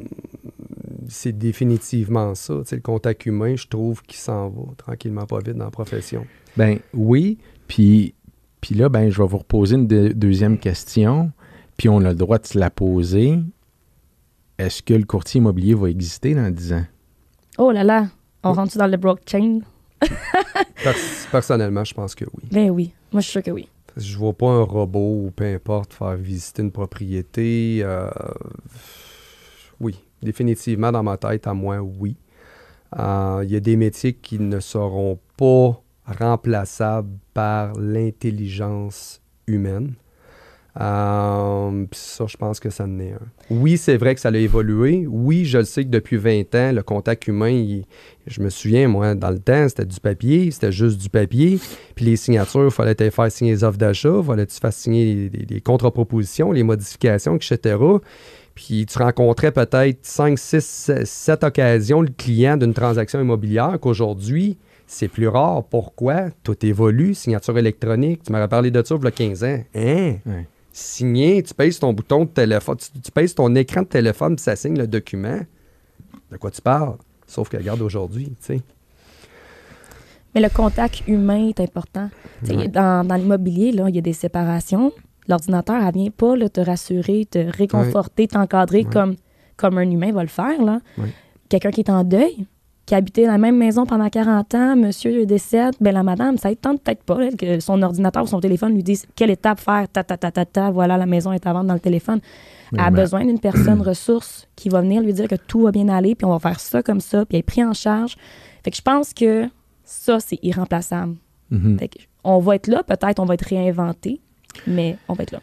c'est définitivement ça. Sais, le contact humain, je trouve qu'il s'en va tranquillement pas vite dans la profession. Ben oui, puis, puis là, ben, je vais vous reposer une deuxième question, puis on a le droit de se la poser. Est-ce que le courtier immobilier va exister dans 10 ans? Oh là là, on rentre dans le blockchain? (laughs) personnellement, je pense que oui. Ben oui, moi je suis sûr que oui. Je vois pas un robot ou peu importe faire visiter une propriété. Euh, oui, définitivement dans ma tête, à moi, oui. Euh, il y a des métiers qui ne seront pas remplaçables par l'intelligence humaine. Euh, ça, je pense que ça en est un. Oui, c'est vrai que ça a évolué. Oui, je le sais que depuis 20 ans, le contact humain, je me souviens, moi, dans le temps, c'était du papier, c'était juste du papier. Puis les signatures, il fallait faire signer les offres d'achat, il fallait que tu fasses signer les, contre-propositions, les modifications, etc. Puis tu rencontrais peut-être 5, 6, 7 occasions le client d'une transaction immobilière qu'aujourd'hui, c'est plus rare. Pourquoi? Tout évolue, signature électronique. Tu m'aurais parlé de ça il y a 15 ans. Hein? signer, tu pèses ton bouton de téléphone, tu, pèses ton écran de téléphone, puis ça signe le document. De quoi tu parles? Sauf que regarde aujourd'hui, tu sais. Mais le contact humain est important. Dans, dans l'immobilier, il y a des séparations. L'ordinateur, elle vient pas te rassurer, te réconforter, t'encadrer comme, comme un humain va le faire. Là. Quelqu'un qui est en deuil, qui a habité la même maison pendant 40 ans, monsieur décède, ben la madame, ça ne tente peut-être pas que son ordinateur ou son téléphone lui dise quelle étape faire, ta ta ta ta ta, voilà, la maison est à vendre dans le téléphone. Elle a besoin d'une personne (clears throat) ressource qui va venir lui dire que tout va bien aller, puis on va faire ça comme ça, puis elle est pris en charge. Fait que je pense que ça, c'est irremplaçable. Mm-hmm. Fait on va être là, peut-être on va être réinventé, mais on va être là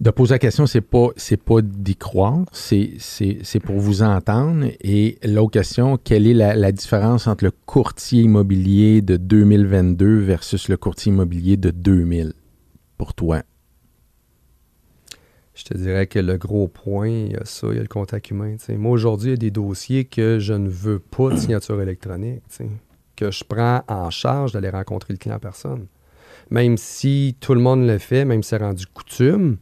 de poser la question, c'est pas c'est pas d'y croire, c'est, c'est, pour vous entendre. Et l'autre question, quelle est la, différence entre le courtier immobilier de 2022 versus le courtier immobilier de 2000 pour toi? Je te dirais que le gros point, il y a ça, il y a le contact humain. Moi, aujourd'hui, il y a des dossiers que je ne veux pas de signature électronique, que je prends en charge d'aller rencontrer le client en personne. Même si tout le monde le fait, même si c'est rendu coutume,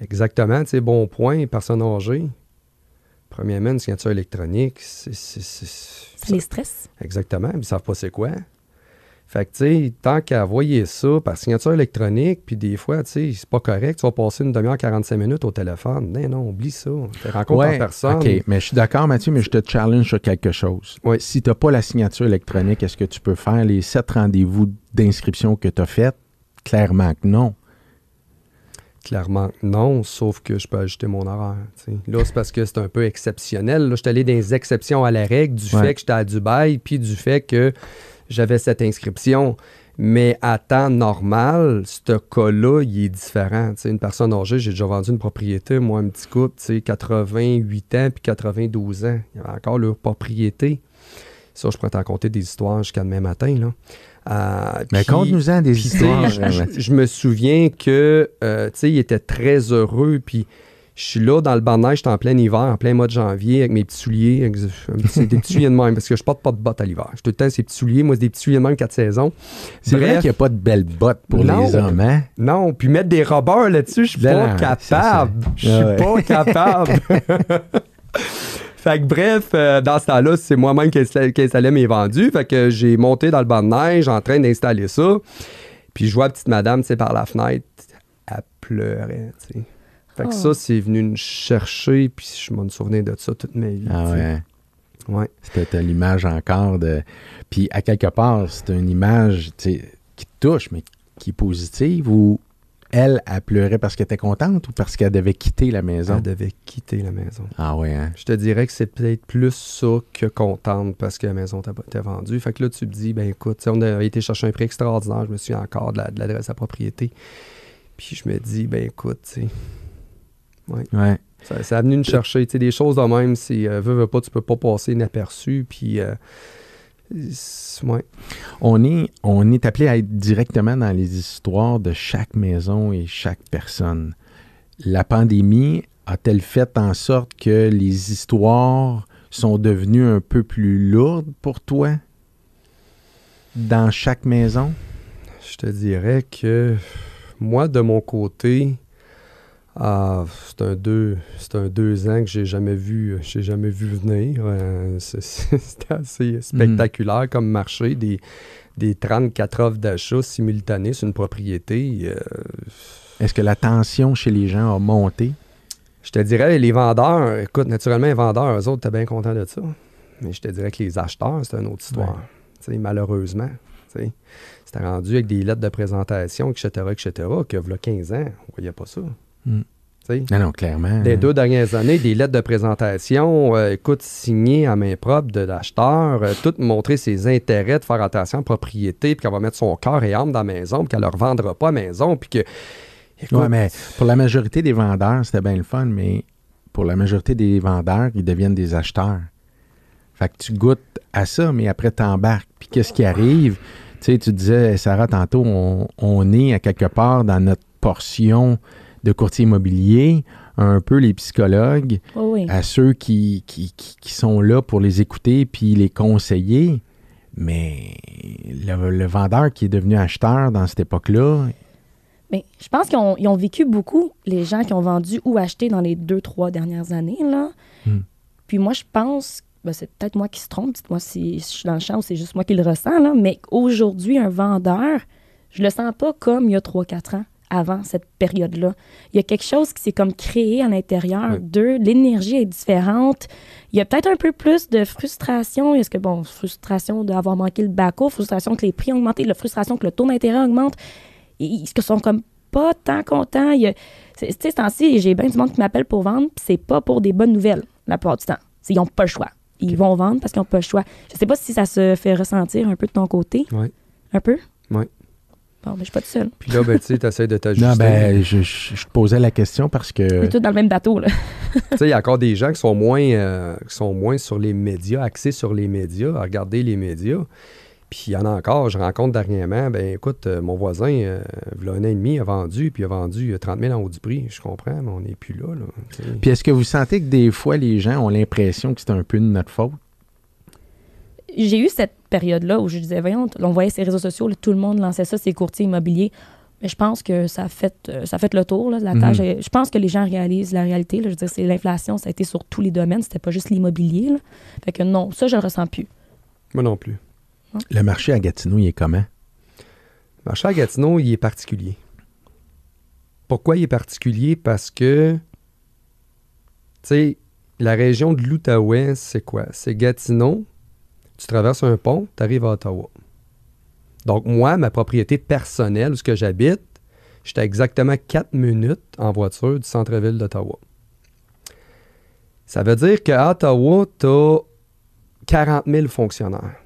Exactement, tu sais, bon point, personne âgée. Premièrement, une signature électronique, c'est. Ça les stress. Exactement, ils ne savent pas c'est quoi. Fait que, tu sais, tant qu'à voyer ça par signature électronique, puis des fois, tu sais, c'est pas correct, tu vas passer une demi-heure, 45 minutes au téléphone. Non, non, oublie ça. Tu rencontres en personne. OK, mais je suis d'accord, Mathieu, mais je te challenge sur quelque chose. Si tu n'as pas la signature électronique, est-ce que tu peux faire les sept rendez-vous d'inscription que tu as faits? Clairement que non. Clairement, non, sauf que je peux ajouter mon horaire. Là, c'est parce que c'est un peu exceptionnel. Là, je suis allé les exceptions à la règle du fait que j'étais à Dubaï, puis du fait que j'avais cette inscription. Mais à temps normal, ce cas-là, il est différent. une personne âgée, j'ai déjà vendu une propriété, moi, un petit couple, 88 ans puis 92 ans. Il y avait encore leur propriété. Ça, je pourrais t'en compter des histoires jusqu'à demain matin. Là. Euh, Mais conte-nous-en des histoires. Je, me souviens que, euh, tu sais, il était très heureux, puis Je suis là dans le banc de neige, j'étais en plein hiver, en plein mois de janvier, avec mes petits souliers. avec- C'est des petits souliers de même, parce que je porte pas de bottes à l'hiver. Je tout le temps ces petits souliers. Moi, c'est des petits souliers de même quatre saisons. C'est vrai qu'il n'y a pas de belles bottes pour Non. les hommes, hein? Non, puis mettre des robbers là-dessus, je suis pas capable. Je suis pas capable. Fait que bref, euh, dans ce temps-là, c'est moi-même qui, installais- qui installais mes vendus. Fait que j'ai monté dans le banc de neige en train d'installer ça. Puis je vois la petite madame, tu sais, par la fenêtre, elle pleurait, tu sais. Fait que Oh. ça, c'est venu me chercher, puis je m'en souvenir de ça toute ma vie. Ah ouais. Ouais. C'était l'image encore de. Puis à quelque part, c'est une image qui te touche, mais qui est positive ou elle, elle pleurait parce qu'elle était contente ou parce qu'elle devait quitter la maison? Elle devait quitter la maison. Ah ouais, hein? Je te dirais que c'est peut-être plus ça que contente parce que la maison t'a- vendue. Fait que là, tu te dis, ben écoute, on a été chercher un prix extraordinaire. Je me souviens encore de la- de l'adresse à propriété. Puis je me dis, ben écoute, tu sais, Ouais. ça, ça a venu me chercher. Tu sais, des choses de même, si euh, veux, veux pas, tu peux pas passer inaperçu. Puis, euh, c'est- ouais. On est, on est appelé à être directement dans les histoires de chaque maison et chaque personne. La pandémie a-t-elle fait en sorte que les histoires sont devenues un peu plus lourdes pour toi dans chaque maison? Je te dirais que moi, de mon côté, ah, c'est un deux, c'est un deux ans que j'ai jamais vu, j'ai jamais vu venir. Euh, C'était (laughs) assez spectaculaire comme marché, des, des 34 offres d'achat simultanées sur une propriété. euh, Est-ce que la tension chez les gens a monté? je te dirais, les vendeurs, écoute, naturellement, les vendeurs, eux autres, étaient bien contents de ça. Mais je te dirais que les acheteurs, c'est une autre histoire. Tu sais, malheureusement. tu sais. C'était rendu avec des lettres de présentation, etc., etc., que, voilà 15 ans, on voyait pas ça. Mm. Tu sais? Non, non, clairement. Les deux dernières années, des lettres de présentation, euh, écoute, signées à main propre de l'acheteur, euh, toutes montrer ses intérêts, de faire attention à la propriété, puis qu'elle va mettre son corps et âme dans la maison, puis qu'elle ne revendra pas à la maison, puis que. écoute, Ouais, mais pour la majorité des vendeurs, c'était bien le fun, mais pour la majorité des vendeurs, ils deviennent des acheteurs. Fait que tu goûtes à ça, mais après t'embarques. Puis qu'est-ce qui arrive? Tu sais, tu disais, Sarah, tantôt, on, on est à quelque part dans notre portion de courtier immobilier, un peu les psychologues, oui. à ceux qui, qui, qui- qui sont là pour les écouter puis les conseiller. Mais le, le vendeur qui est devenu acheteur dans cette époque-là, Mais je pense qu'ils ont, vécu beaucoup, les gens qui ont vendu ou acheté dans les deux, trois dernières années. Là. Hmm. Puis moi, je pense, ben, c'est peut-être moi qui se trompe, dites-moi si je suis dans le champ ou c'est juste moi qui le ressens, là, mais aujourd'hui, un vendeur, je le sens pas comme il y a trois, quatre ans, avant cette période-là. Il y a quelque chose qui s'est comme créé à l'intérieur Oui. d'eux. L'énergie est différente. Il y a peut-être un peu plus de frustration. Est-ce que, bon, frustration d'avoir manqué le baco, frustration que les prix ont augmenté, la frustration que le taux d'intérêt augmente. Ils ils sont comme pas tant contents. Il y a- c'est- Tu sais, ce temps-ci, j'ai bien du monde qui m'appelle pour vendre, puis c'est pas pour des bonnes nouvelles, la plupart du temps. Ils n'ont pas le choix. Ils vont vendre parce qu'ils n'ont pas le choix. Je sais pas si ça se fait ressentir un peu de ton côté. Ouais. Un peu? Ouais. Bon, mais je suis pas toute seule. Puis là, ben, tu sais, t'essaies de t'ajuster. non, ben, je, je- posais la question parce On que. est tous dans le même bateau, là. (laughs) Tu sais, il y a encore des gens qui sont moins, euh, qui sont moins sur les médias, axés sur les médias, à regarder les médias. Puis il y en a encore, je rencontre dernièrement, ben écoute, euh, mon voisin, euh, il y a un an et demi, a vendu, puis il a vendu euh, 30 000 en haut du prix. Je comprends, mais on n'est plus là. là. Puis est-ce que vous sentez que des fois, les gens ont l'impression que c'est un peu de notre faute? J'ai eu cette période-là où je disais, voyons, on voyait ces réseaux sociaux, là, tout le monde lançait ça, ces courtiers immobiliers. Mais je pense que ça a fait, euh, ça a fait le tour là, de la Mhm. tâche. Je pense que les gens réalisent la réalité. là. Je veux dire, c'est l'inflation, ça a été sur tous les domaines, c'était pas juste l'immobilier. Fait que non, ça, je le ressens plus. Moi non plus. Le marché à Gatineau, il est comment? Le marché à Gatineau, il est particulier. Pourquoi il est particulier? Parce que, tu sais, la région de l'Outaouais, c'est quoi? C'est Gatineau, tu traverses un pont, tu arrives à Ottawa. Donc, moi, ma propriété personnelle, où ce que j'habite, j'étais à exactement 4 minutes en voiture du centre-ville d'Ottawa. Ça veut dire qu'à Ottawa, tu as 40 000 fonctionnaires.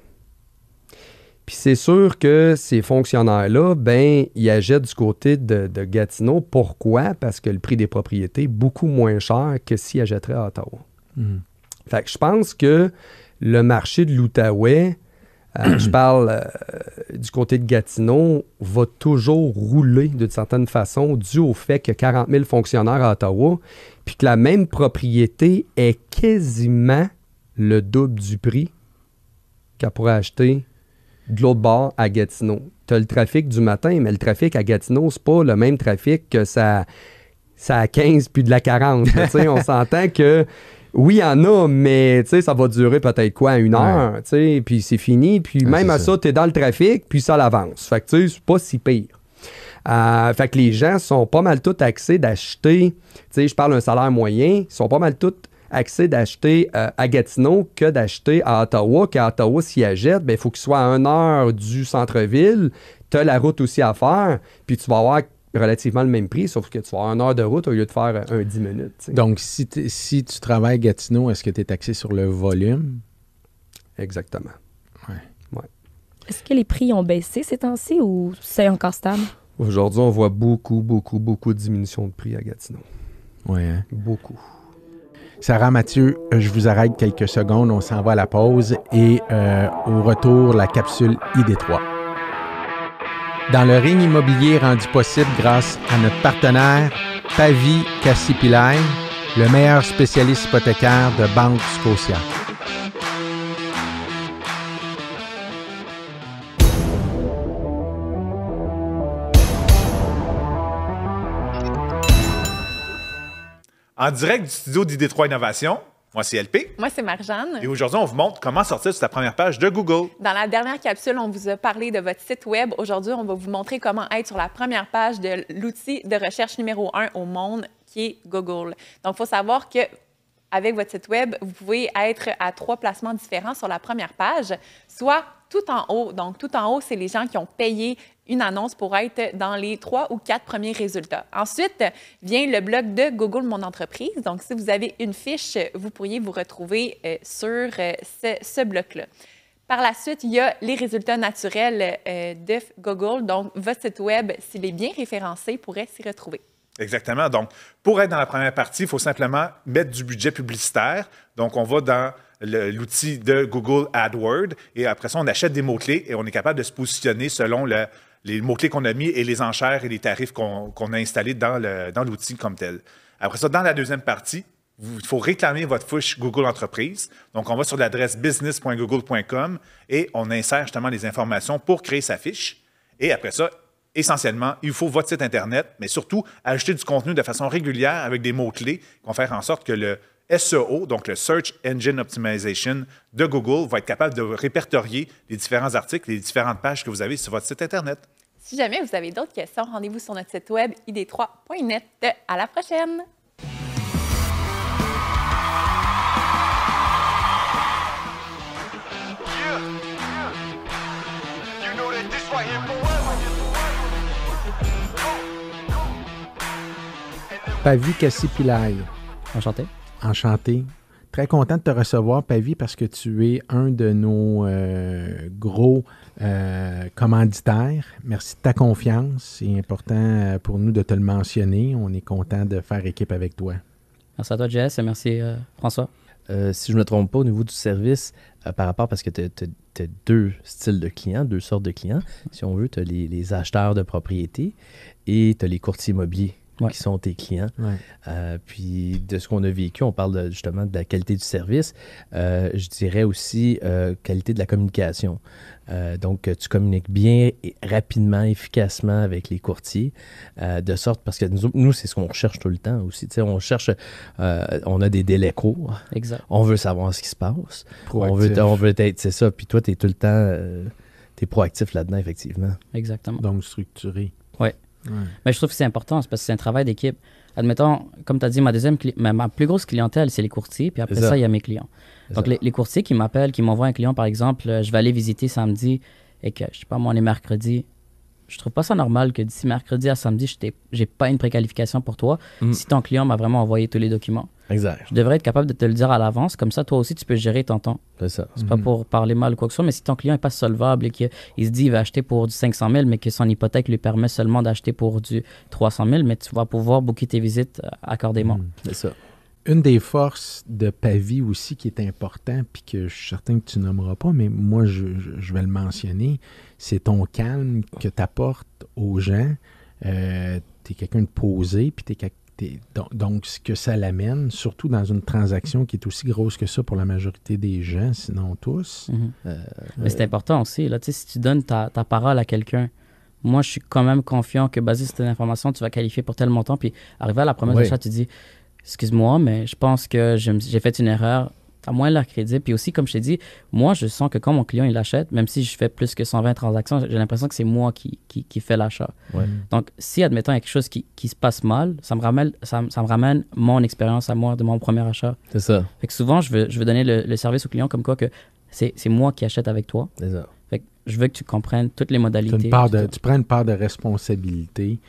Puis c'est sûr que ces fonctionnaires-là, ben, ils achètent du côté de, de Gatineau. Pourquoi? Parce que le prix des propriétés est beaucoup moins cher que s'ils achèteraient à Ottawa. Mhm. Fait que je pense que le marché de l'Outaouais Euh, je (clears throat) parle euh, du côté de Gatineau, va toujours rouler d'une certaine façon dû au fait qu'il y a 40 000 fonctionnaires à Ottawa, puis que la même propriété est quasiment le double du prix qu'elle pourrait acheter de l'autre bord à Gatineau. Tu as le trafic du matin, mais le trafic à Gatineau, c'est pas le même trafic que ça, ça à 15 puis de la 40. là, tu sais, on (laughs) s'entend que oui, il y en a, mais tu sais, ça va durer peut-être quoi, une heure, tu sais, puis c'est fini. Puis Ouais, même à ça. tu es dans le trafic, puis ça l'avance. Fait que tu sais, c'est pas si pire. Euh, fait que les gens sont pas mal tous axés d'acheter, tu sais, je parle d'un salaire moyen, ils sont pas mal tous axés d'acheter euh, à Gatineau que d'acheter à Ottawa, qu'à Ottawa, s'ils achètent, ben, il faut qu'ils soient à une heure du centre-ville, tu as la route aussi à faire, puis tu vas avoir relativement le même prix, sauf que tu vas avoir une heure de route au lieu de faire un 10 minutes. Donc, si, t'es- si tu travailles Gatineau, est-ce que tu es taxé sur le volume? Exactement. Est-ce que les prix ont baissé ces temps-ci ou c'est encore stable? Aujourd'hui, on voit beaucoup, beaucoup, beaucoup de diminution de prix à Gatineau. Oui. hein? Beaucoup. Sarah Mathieu, euh, je vous arrête quelques secondes. On s'en va à la pause et euh, au retour, la capsule ID3. Dans le ring immobilier rendu possible grâce à notre partenaire Pavi Cassipilaï, le meilleur spécialiste hypothécaire de Banque Scotia. En direct du studio d'ID3 Innovation, moi c'est LP. Moi, c'est Marjane. Et aujourd'hui, on vous montre comment sortir sur la première page de Google. Dans la dernière capsule, on vous a parlé de votre site Web. Aujourd'hui, on va vous montrer comment être sur la première page de l'outil de recherche numéro un au monde, qui est Google. Donc, il faut savoir que avec votre site Web, vous pouvez être à trois placements différents sur la première page, soit tout en haut. Donc, tout en haut, c'est les gens qui ont payé une annonce pour être dans les trois ou quatre premiers résultats. Ensuite, vient le bloc de Google Mon Entreprise. Donc, si vous avez une fiche, vous pourriez vous retrouver euh, sur euh, ce, bloc-là. Par la suite, il y a les résultats naturels euh, de Google. Donc, votre site Web, s'il est bien référencé, pourrait s'y retrouver. Exactement. Donc, pour être dans la première partie, il faut simplement mettre du budget publicitaire. Donc, on va dans l'outil de Google AdWords et après ça, on achète des mots-clés et on est capable de se positionner selon le- les mots-clés qu'on a mis et les enchères et les tarifs qu'on a installés dans l'outil comme tel. Après ça, dans la deuxième partie, il faut réclamer votre fiche Google Entreprise. Donc, on va sur l'adresse business.google.com et on insère justement les informations pour créer sa fiche. Et après ça, essentiellement, il faut votre site Internet, mais surtout ajouter du contenu de façon régulière avec des mots-clés qui vont faire en sorte que le SEO, donc le Search Engine Optimization de Google, va être capable de répertorier les différents articles, les différentes pages que vous avez sur votre site Internet. Si jamais vous avez d'autres questions, rendez-vous sur notre site Web id3.net. À la prochaine! Pavi Cassipilaï, Enchanté. Enchanté. Très content de te recevoir, Pavi, parce que tu es un de nos euh, gros euh, commanditaires. Merci de ta confiance. C'est important euh, pour nous de te le mentionner. On est content de faire équipe avec toi. Merci à toi, Jess, et merci, euh, François. Euh, si je ne me trompe pas, au niveau du service, euh, par rapport, parce que tu as, deux styles de clients, deux sortes de clients. Si on veut, tu as les, les acheteurs de propriété et tu as les courtiers immobiliers Ouais. qui sont tes clients. Ouais. Euh, puis de ce qu'on a vécu, on parle de- justement de la qualité du service. Euh, je dirais aussi euh, qualité de la communication. Euh, donc, tu communiques bien et rapidement, efficacement avec les courtiers, euh, de sorte, parce que nous, nous, c'est ce qu'on recherche tout le temps aussi. Tu sais, on cherche, euh, on a des délais courts, Exact. on veut savoir ce qui se passe, on Proactif. veut, on veut être, c'est ça, puis toi, tu es tout le temps, tu es proactif là-dedans, effectivement. Exactement. Donc structuré. Ouais. Ouais. Mais je trouve que c'est important, c'est parce que c'est un travail d'équipe. Admettons, comme tu as dit, ma deuxième ma, ma plus grosse clientèle, c'est les courtiers, puis après ça. ça. il y a mes clients. Donc, les, les courtiers qui m'appellent, qui m'envoient un client, par exemple, euh, je vais aller visiter samedi et que, je sais pas, moi, on est mercredi. Je trouve pas ça normal que d'ici mercredi à samedi, je j'ai pas une préqualification pour toi. Mm. Si ton client m'a vraiment envoyé tous les documents, Exact, je devrais être capable de te le dire à l'avance. Comme ça, toi aussi, tu peux gérer ton temps. c'est ça. C'est pas pour parler mal ou quoi que ce soit, mais si ton client n'est pas solvable et qu'il il se dit il va acheter pour du 500 000, mais que son hypothèque lui permet seulement d'acheter pour du 300 000, mais tu vas pouvoir booker tes visites euh, accordément. C'est ça. une des forces de Pavi aussi qui est important, puis que je suis certain que tu nommeras pas, mais moi, je, je- je vais le mentionner, c'est ton calme que tu apportes aux gens. Euh, tu es quelqu'un de posé, puis t'es quel- t'es- donc, donc, ce que ça l'amène, surtout dans une transaction qui est aussi grosse que ça pour la majorité des gens, sinon tous. Mhm. Euh, Mais c'est important aussi. Là, Tu sais, si tu donnes ta, ta parole à quelqu'un, moi, je suis quand même confiant que basé sur cette information, tu vas qualifier pour tel montant. Puis arrivé à la promesse Oui. d'achat, tu dis Excuse-moi, mais je pense que j'ai fait une erreur. As moins leur crédit. Puis aussi, comme je t'ai dit, moi, je sens que quand mon client il achète, même si je fais plus que 120 transactions, j'ai l'impression que c'est moi qui, qui, qui fais l'achat. Ouais. Donc, si, admettons, il y a quelque chose qui, qui se passe mal, ça me ramène, ça, me- ça me ramène mon expérience à moi de mon premier achat. C'est ça. Fait que souvent, je veux, je veux donner le, le service au client comme quoi que c'est c'est moi qui achète avec toi. C'est ça. Fait que je veux que tu comprennes toutes les modalités. une part de- tu prends une part de responsabilité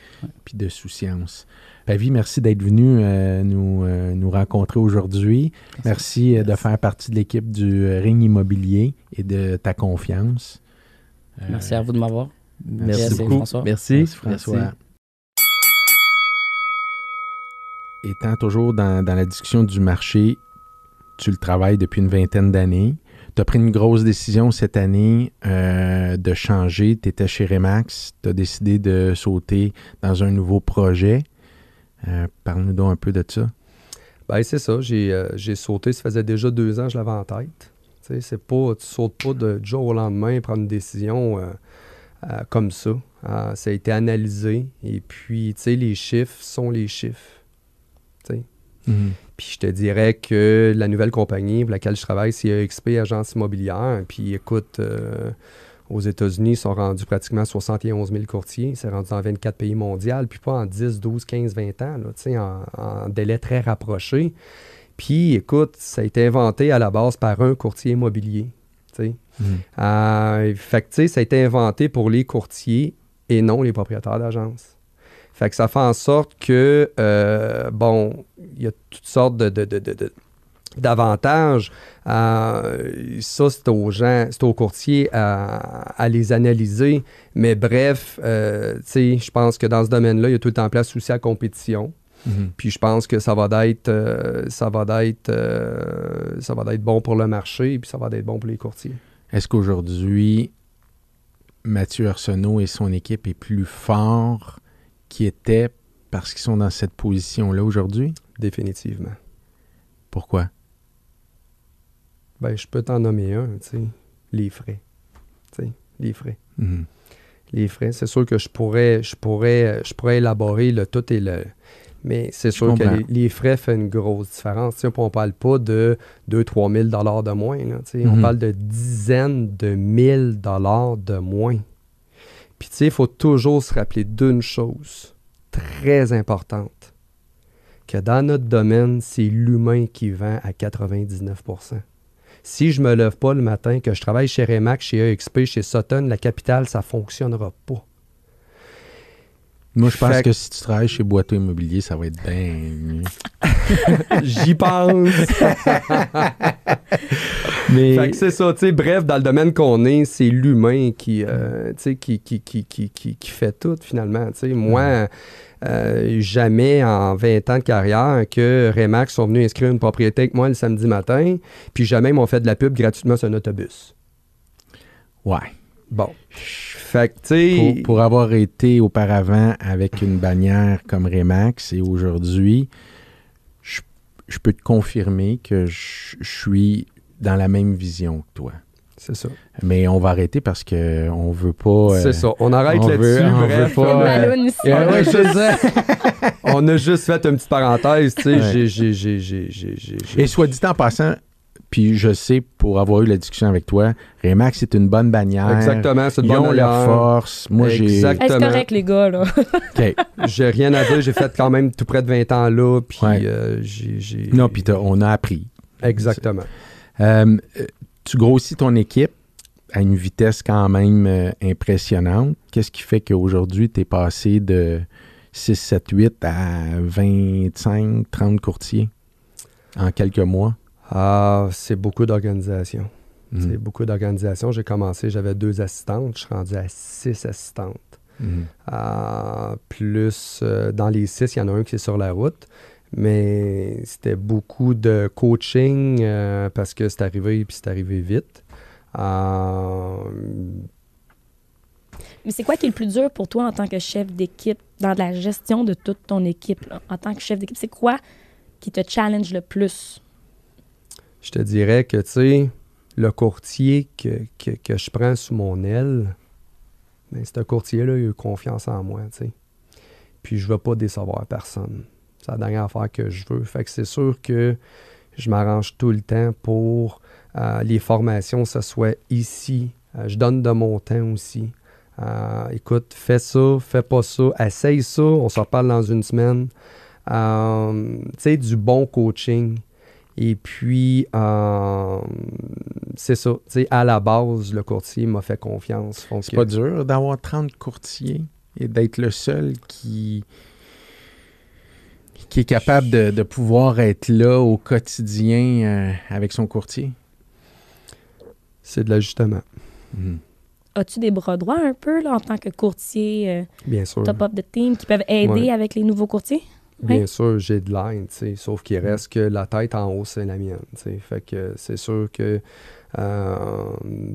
puis de souciance. Pavi, merci d'être venu euh, nous, euh, nous rencontrer aujourd'hui. Merci, euh, de faire partie de l'équipe du Ring Immobilier et de ta confiance. Euh, Merci à vous de m'avoir. Merci Merci, beaucoup. François. Merci. Merci, François. Étant toujours dans, dans la discussion du marché, tu le travailles depuis une vingtaine d'années. Tu as pris une grosse décision cette année euh, de changer. Tu étais chez Remax. Tu as décidé de sauter dans un nouveau projet. Euh, Parle-nous donc un peu de ça. Ben, c'est ça. J'ai euh, sauté. Ça faisait déjà deux ans que je l'avais en tête. C'est pas, tu sautes pas de du jour au lendemain prendre une décision euh, comme ça. Ça a été analysé. Et puis, tu sais, les chiffres sont les chiffres. Sais. Puis je te dirais que la nouvelle compagnie pour laquelle je travaille, c'est EXP Agence Immobilière. Puis écoute, euh, aux États-Unis, ils sont rendus pratiquement 71 000 courtiers. C'est rendu dans 24 pays mondiaux. Puis pas en 10, 12, 15, 20 ans, là, en, en délai très rapproché. Puis écoute, ça a été inventé à la base par un courtier immobilier. Mhm. Euh, fait que, ça a été inventé pour les courtiers et non les propriétaires d'agence. Fait que ça fait en sorte que, euh, bon, il y a toutes sortes de, de- de- de- d'avantages. Euh, ça, c'est aux gens, c'est aux courtiers à, à les analyser. Mais bref, euh, tu sais, je pense que dans ce domaine-là, il y a tout en place aussi à compétition. Mhm. Puis je pense que ça va être, euh, ça va être, euh, ça va être bon pour le marché, puis ça va être bon pour les courtiers. Est-ce qu'aujourd'hui, Mathieu Arsenault et son équipe est plus fort qu'il était parce qu'ils sont dans cette position-là aujourd'hui? Définitivement. Pourquoi? Ben, je peux t'en nommer un, tu sais. Les frais. Tu sais, les frais. Mhm. Les frais. C'est sûr que je pourrais, je pourrais, je pourrais élaborer le tout et le. Mais c'est sûr que les, les frais font une grosse différence. Tu sais, on parle pas de 2-3 000 dollars de moins. là, tu sais. On Mhm. parle de dizaines de mille dollars de moins. Puis, tu sais, il faut toujours se rappeler d'une chose très importante. Que dans notre domaine, c'est l'humain qui vend à 99 si je me lève pas le matin, que je travaille chez Remax, chez EXP, chez Sutton, la capitale, ça fonctionnera pas. Moi, je pense Fait- que si tu travailles chez Boiteau Immobilier, ça va être bien. (laughs) J'y pense. Mais Fait que c'est ça, tu sais, bref, dans le domaine qu'on est, c'est l'humain qui, euh, qui, qui, qui, qui, fait tout, finalement. Tu sais, moi, euh, jamais en 20 ans de carrière que Remax sont venus inscrire une propriété avec moi le samedi matin, puis jamais ils m'ont fait de la pub gratuitement sur un autobus. ouais. Bon. Fait que, tu sais... Pour, pour avoir été auparavant avec une bannière comme Remax et aujourd'hui, je, je peux te confirmer que je, je suis dans la même vision que toi. C'est ça. Mais on va arrêter parce que on veut pas. euh, C'est ça. On arrête là-dessus. on bref. veut pas, Comme euh. Ouais. (laughs) On a juste fait une petite parenthèse, tu sais. Ouais. j'ai- j'ai- j'ai- j'ai- j'ai- j'ai- j'ai- Et soit dit en passant, puis je sais pour avoir eu la discussion avec toi, Remax c'est une bonne bannière. Exactement, c'est une Ils bonne ont leur force. Moi, j'ai. C'est Exactement. correct, les gars, là? (laughs) OK. J'ai rien à dire. J'ai fait quand même tout près de 20 ans là. Puis Ouais. euh, j'ai. j'ai- Non, puis on a appris. Exactement. Euh, euh, tu grossis ton équipe à une vitesse quand même euh, impressionnante. Qu'est-ce qui fait qu'aujourd'hui, tu es passé de 6, 7, 8 à 25, 30 courtiers en quelques mois? Ah, c'est beaucoup d'organisation. Mhm. C'est beaucoup d'organisation. J'ai commencé, j'avais deux assistantes. Je suis rendu à six assistantes. Mhm. Ah, plus, euh, dans les six, il y en a un qui est sur la route. Mais c'était beaucoup de coaching euh, parce que c'est arrivé puis c'est arrivé vite. Euh, Mais c'est quoi qui est le plus dur pour toi en tant que chef d'équipe, dans la gestion de toute ton équipe, là? en tant que chef d'équipe? C'est quoi qui te challenge le plus? Je te dirais que, tu sais, le courtier que, que, je prends sous mon aile, ben, ce courtier-là, il a eu confiance en moi, tu sais. Puis je ne veux pas décevoir personne. C'est la dernière affaire que je veux. Fait que c'est sûr que je m'arrange tout le temps pour euh, les formations, ce soit ici. Euh, je donne de mon temps aussi. Euh, écoute, fais ça, fais pas ça, essaye ça, on se reparle dans une semaine. Tu sais, du bon coaching. Et puis, euh, c'est ça. Tu sais, à la base, le courtier m'a fait confiance. Donc, C'est pas dur d'avoir 30 courtiers et d'être le seul qui, qui est capable de, de pouvoir être là au quotidien euh, avec son courtier? c'est de l'ajustement, Mhm. As-tu des bras droits un peu là, en tant que courtier euh, bien sûr. top of the team qui peuvent aider Ouais. avec les nouveaux courtiers? Bien sûr, j'ai de l'aide, sauf qu'il reste que la tête en haut, c'est la mienne. Fait que c'est sûr que, euh,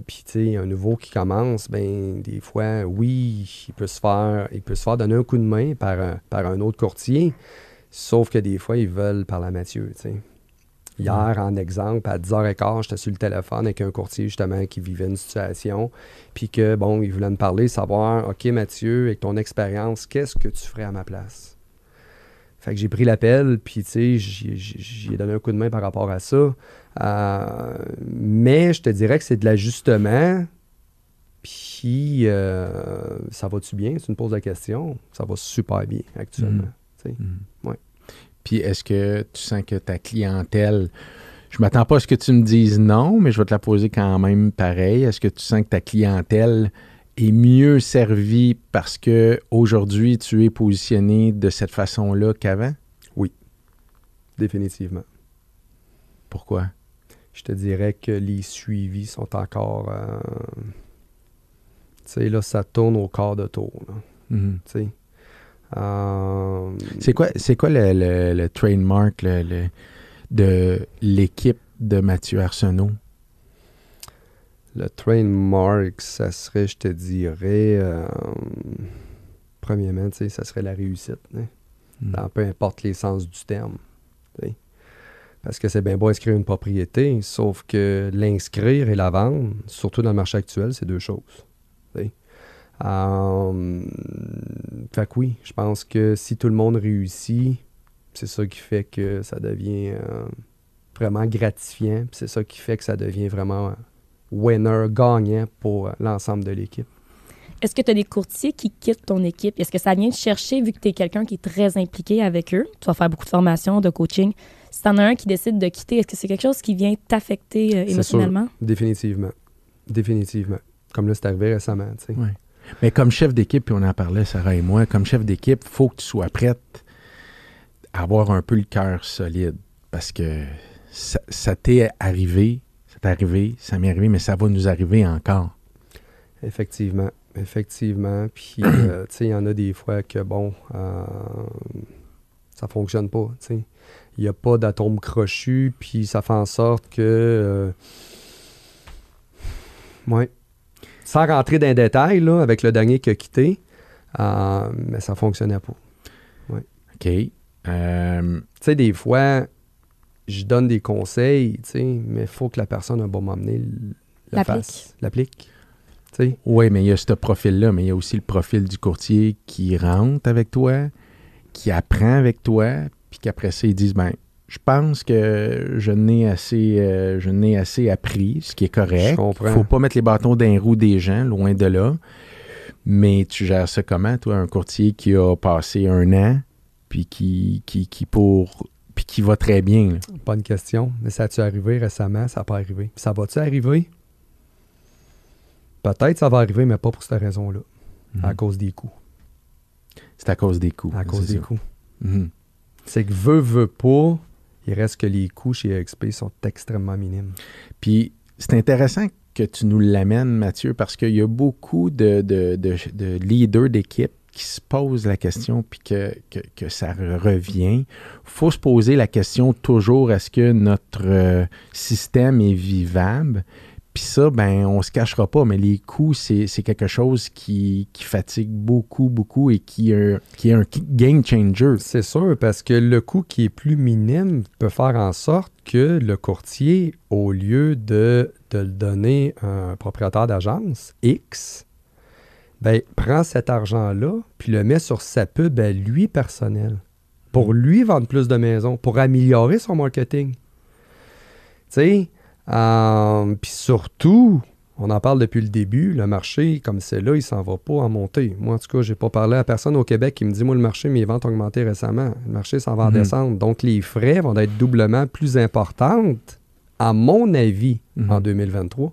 puis tu sais, un nouveau qui commence, ben des fois, oui, il peut se faire, il peut se faire donner un coup de main par un, par un autre courtier, sauf que des fois, ils veulent parler à Mathieu, tu sais. Hier, en exemple, à 10h15, j'étais sur le téléphone avec un courtier, justement, qui vivait une situation, puis que, bon, il voulait me parler, savoir, OK, Mathieu, avec ton expérience, qu'est-ce que tu ferais à ma place? Fait que j'ai pris l'appel, puis tu sais, j'y ai donné un coup de main par rapport à ça. Euh, mais je te dirais que c'est de l'ajustement. Puis, euh, ça va-tu bien? Tu me poses la question. Ça va super bien actuellement. tu sais. Ouais. Puis est-ce que tu sens que ta clientèle, je m'attends pas à ce que tu me dises non, mais je vais te la poser quand même pareil. Est-ce que tu sens que ta clientèle est mieux servie parce que aujourd'hui tu es positionné de cette façon-là qu'avant? Définitivement. Pourquoi? Je te dirais que les suivis sont encore. euh, tu sais, là, ça tourne au quart de tour. sais. Euh, C'est quoi, c'est quoi le, le- le trademark le- le- de l'équipe de Mathieu Arsenault? Le trademark, ça serait, je te dirais, euh, premièrement, tu sais, ça serait la réussite. hein, Mhm. dans peu importe les sens du terme. Parce que c'est bien beau inscrire une propriété, sauf que l'inscrire et la vendre, surtout dans le marché actuel, c'est deux choses. Euh, fait que oui, je pense que si tout le monde réussit, c'est ça qui fait que ça devient euh, vraiment gratifiant. C'est ça qui fait que ça devient vraiment winner, gagnant pour l'ensemble de l'équipe. Est-ce que tu as des courtiers qui quittent ton équipe? Est-ce que ça vient te chercher vu que tu es quelqu'un qui est très impliqué avec eux? Tu vas faire beaucoup de formations, de coaching. Si tu en as un qui décide de quitter, est-ce que c'est quelque chose qui vient t'affecter euh, émotionnellement? Définitivement. Définitivement. Comme là, c'est arrivé récemment. tu sais. Ouais. Mais comme chef d'équipe, puis on en parlait, Sarah et moi, comme chef d'équipe, il faut que tu sois prête à avoir un peu le cœur solide. Parce que ça, ça t'est arrivé, arrivé, ça m'est arrivé, mais ça va nous arriver encore. Effectivement. Effectivement. Puis, (clears throat) euh, tu sais, il y en a des fois que, bon, euh, ça fonctionne pas. tu sais. Il n'y a pas d'atome crochu, puis ça fait en sorte que. euh, ouais. Sans rentrer dans les détails, là, avec le dernier qui a quitté, euh, mais ça fonctionnait pas. OK. Euh, Tu sais, des fois, je donne des conseils, tu sais, mais il faut que la personne a bon m'emmener la L'applique. fasse. L'applique. Tu sais. oui, mais il y a ce profil-là, mais il y a aussi le profil du courtier qui rentre avec toi, qui apprend avec toi, puis qu'après ça, ils disent, ben, je pense que je n'ai assez, euh, je n'ai assez appris, ce qui est correct. Je comprends. faut pas mettre les bâtons dans les roues des gens, loin de là. Mais tu gères ça comment, toi, un courtier qui a passé un an, puis qui, qui, qui pour, puis qui va très bien. là? Bonne question. Mais ça a-tu arrivé récemment? Ça n'a pas arrivé. Ça va-tu arriver? Peut-être ça va arriver, mais pas pour cette raison-là. À Mhm. cause des coûts. C'est à cause des coûts. À cause des ça. coûts. Mhm. C'est que veut, veut pas, il reste que les coûts chez XP sont extrêmement minimes. Puis c'est intéressant que tu nous l'amènes, Mathieu, parce qu'il y a beaucoup de, de- de- de leaders d'équipe qui se pose la question puis que, que, ça revient, faut se poser la question toujours est-ce que notre euh, système est vivable? Puis ça, ben, on se cachera pas, mais les coûts, c'est quelque chose qui, qui fatigue beaucoup, beaucoup et qui, est- qui est un game changer. C'est sûr, parce que le coût qui est plus minime peut faire en sorte que le courtier, au lieu de, de le donner à un propriétaire d'agence X, ben, prend cet argent-là puis le met sur sa pub à lui personnel pour lui vendre plus de maisons, pour améliorer son marketing. Tu sais, euh, puis surtout, on en parle depuis le début, le marché comme c'est là, il s'en va pas en montée. Moi, en tout cas, j'ai pas parlé à personne au Québec qui me dit, moi, le marché, mes ventes ont augmenté récemment. Le marché s'en va en Mhm. descendre. Donc, les frais vont être doublement plus importantes, à mon avis, Mhm. en 2023.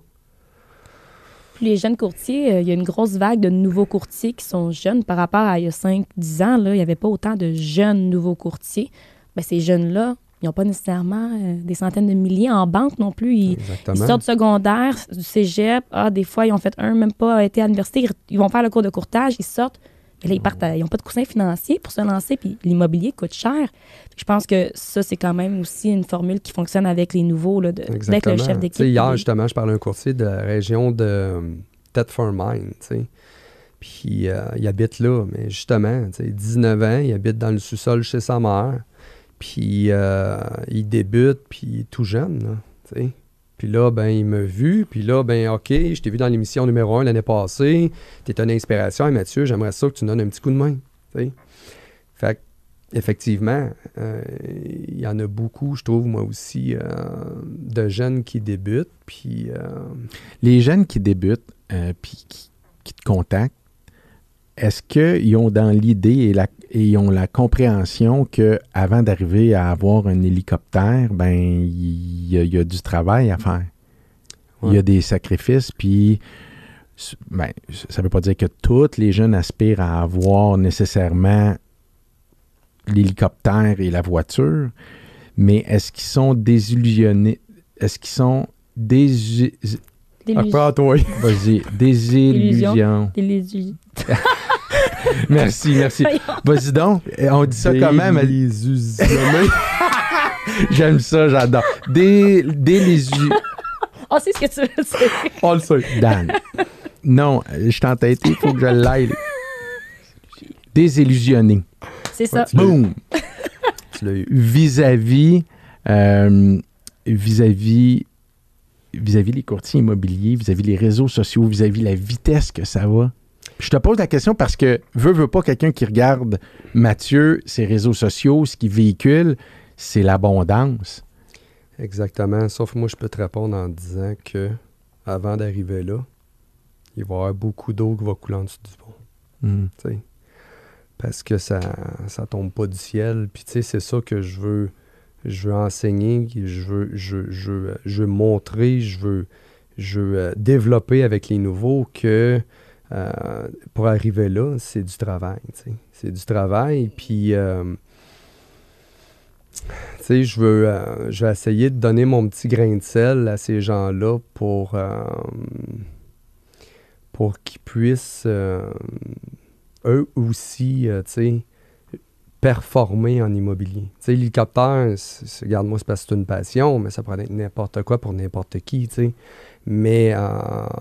Les jeunes courtiers, euh, il y a une grosse vague de nouveaux courtiers qui sont jeunes par rapport à il y a 5-10 ans. Là, il n'y avait pas autant de jeunes nouveaux courtiers. Ben, ces jeunes-là, ils n'ont pas nécessairement euh, des centaines de milliers en banque non plus. Ils, sortent secondaire, du cégep. Ah, des fois, ils ont fait un, même pas été à l'université. Ils- Ils vont faire le cours de courtage, ils sortent. Mais là, ils partent, à- ils n'ont pas de coussin financier pour se lancer, puis l'immobilier coûte cher. Je pense que ça, c'est quand même aussi une formule qui fonctionne avec les nouveaux, là, de- d'être le chef d'équipe. Hier, justement, je parlais à un courtier de la région de euh, Thetford Mine, tu sais. Puis euh, il habite là, mais justement, tu sais, 19 ans, il habite dans le sous-sol chez sa mère. Puis euh, il débute, puis il est tout jeune, là, tu sais. Puis là, ben, il m'a vu. Puis là, ben, OK, je t'ai vu dans l'émission numéro 1 l'année passée. T'es une inspiration. Et Mathieu, j'aimerais ça que tu donnes un petit coup de main. tu sais. Fait effectivement, euh, il y en a beaucoup, je trouve, moi aussi, euh, de jeunes qui débutent. Puis, euh, Les jeunes qui débutent puis qui te contactent, est-ce qu'ils ont dans l'idée et, la, et ils ont la compréhension que avant d'arriver à avoir un hélicoptère, ben il y, a- il y a du travail à faire. Il y a des sacrifices, puis ben, ça ne veut pas dire que tous les jeunes aspirent à avoir nécessairement l'hélicoptère et la voiture, mais est-ce qu'ils sont désillusionnés? Est-ce qu'ils sont dési- Délusion. à toi. (laughs) Vas-y, désillusion. Délusion. (laughs) Merci, merci. Vas-y donc. Eh, On dit ça comment? mais- Désillusionné. J'aime ça, j'adore. Dé, délisu... Ah, c'est ce que tu veux dire. On le sait. Dan. Non, je suis entêté, il faut que je l'aille. Désillusionné. C'est ça. (laughs) l'as eu. Vis-à-vis, euh, vis-à-vis, les courtiers immobiliers, vis-à-vis les réseaux sociaux, vis-à-vis la vitesse que ça va? Je te pose la question parce que veut, veut pas quelqu'un qui regarde Mathieu, ses réseaux sociaux, ce qu'il véhicule, c'est l'abondance. Exactement. Sauf moi, je peux te répondre en disant que avant d'arriver là, il va y avoir beaucoup d'eau qui va couler en dessous du pont. Hmm. Parce que ça ça tombe pas du ciel. Puis tu sais, c'est ça que je veux je veux enseigner, je veux je, je, je veux montrer, je veux je veux euh, développer avec les nouveaux que euh, pour arriver là, c'est du travail. C'est du travail puis euh, je veux, euh, je vais essayer de donner mon petit grain de sel à ces gens-là pour, pour qu'ils puissent, eux aussi, tu sais, performer en immobilier. Tu l'hélicoptère, c'est- c'est- c'est parce que c'est une passion, mais ça pourrait être n'importe quoi pour n'importe qui. Mais euh,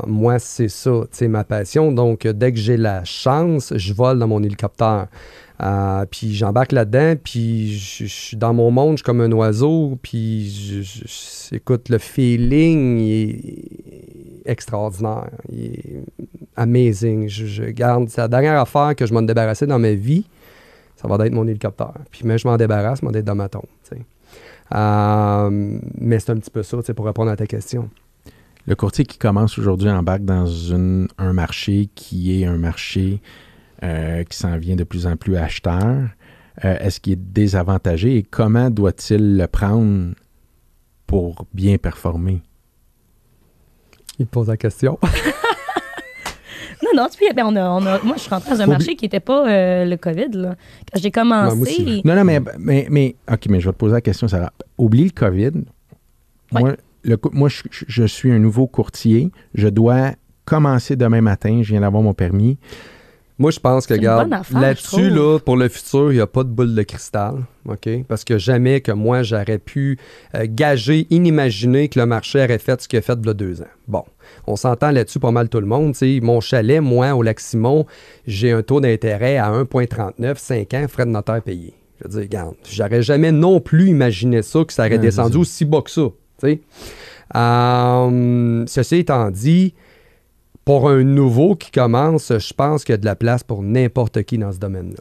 moi, c'est ça, sais, ma passion. Donc, dès que j'ai la chance, je vole dans mon hélicoptère. Euh, puis j'embarque là-dedans, puis je suis dans mon monde, je suis comme un oiseau, puis je, je- je- écoute, le feeling il est extraordinaire, il est amazing. Je, je garde, c'est la dernière affaire que je m'en débarrasser dans ma vie, ça va être mon hélicoptère. Puis mais je m'en débarrasse, m'en être dans ma tombe. Euh, mais c'est un petit peu ça, pour répondre à ta question. Le courtier qui commence aujourd'hui embarque dans une- un marché qui est un marché euh, qui s'en vient de plus en plus acheteur. Euh, Est-ce qu'il est désavantagé et comment doit-il le prendre pour bien performer? Il te pose la question. (laughs) Non, non, tu peux- ben, on a, on a- moi, je suis rentrée dans un marché qui n'était pas euh, le COVID. Là. Quand j'ai commencé, Ouais, aussi. Non, non, mais, mais, mais, OK, mais je vais te poser la question, Sarah. Oublie le COVID. Moi, le moi je- je suis un nouveau courtier. Je dois commencer demain matin. Je viens d'avoir mon permis. Moi, je pense que, regarde, là-dessus, là, pour le futur, il n'y a pas de boule de cristal, OK? Parce que jamais que moi, j'aurais pu euh, gager, inimaginer que le marché aurait fait ce qu'il a fait a deux ans. Bon, on s'entend là-dessus pas mal tout le monde. Mon chalet, moi, au Lac-Simon, j'ai un taux d'intérêt à 1,39, 5 ans, frais de notaire payés. Je veux dire, regarde, j'aurais jamais non plus imaginé ça, que ça aurait Ouais, descendu aussi bas que ça, tu sais. Euh, ceci étant dit, pour un nouveau qui commence, je pense qu'il y a de la place pour n'importe qui dans ce domaine-là.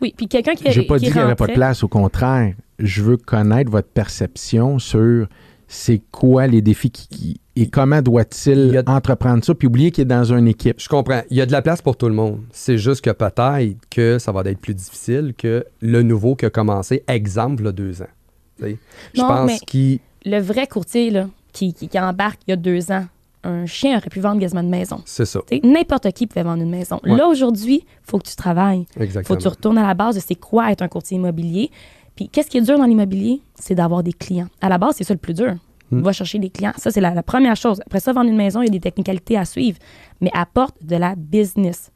Oui, puis quelqu'un qui J'ai pas qui dit qu'il n'y avait pas de place, au contraire. Je veux connaître votre perception sur c'est quoi les défis qui, qui- et comment Il doit-il entreprendre ça, puis oublier qu'il est dans une équipe. Je comprends. Il y a de la place pour tout le monde. C'est juste que peut-être que ça va être plus difficile que le nouveau qui a commencé, exemple, il y a deux ans. Je Non, pense mais- qu'il... Le vrai courtier là, qui, qui, qui embarque il y a deux ans, un chien aurait pu vendre quasiment une maison. C'est ça. N'importe qui pouvait vendre une maison. Ouais. Là, aujourd'hui, il faut que tu travailles. faut Exactement. que tu retournes à la base de c'est quoi être un courtier immobilier. Puis qu'est-ce qui est dur dans l'immobilier? C'est d'avoir des clients. À la base, c'est ça le plus dur. Hmm. Va chercher des clients. Ça, c'est la, la première chose. Après ça, vendre une maison, il y a des technicalités à suivre. Mais apporte de la business.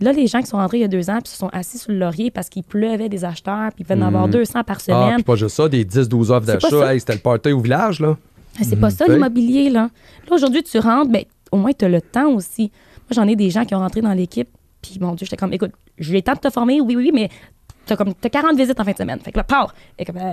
Là, les gens qui sont rentrés il y a deux ans puis se sont assis sur le laurier parce qu'il pleuvait des acheteurs puis ils pouvaient en avoir 200 par Ah, semaine. puis pas juste ça, des 10-12 offres d'achat. Hey, c'était le party au village, là. Mais c'est pas ça Ouais. l'immobilier, là. Là, aujourd'hui, tu rentres, ben, au moins, tu as le temps aussi. Moi, j'en ai des gens qui ont rentré dans l'équipe, puis mon Dieu, j'étais comme, écoute, j'ai le temps de te former, oui, oui, mais t'as comme t'as 40 visites en fin de semaine. Fait que là, pars. Et comme, euh,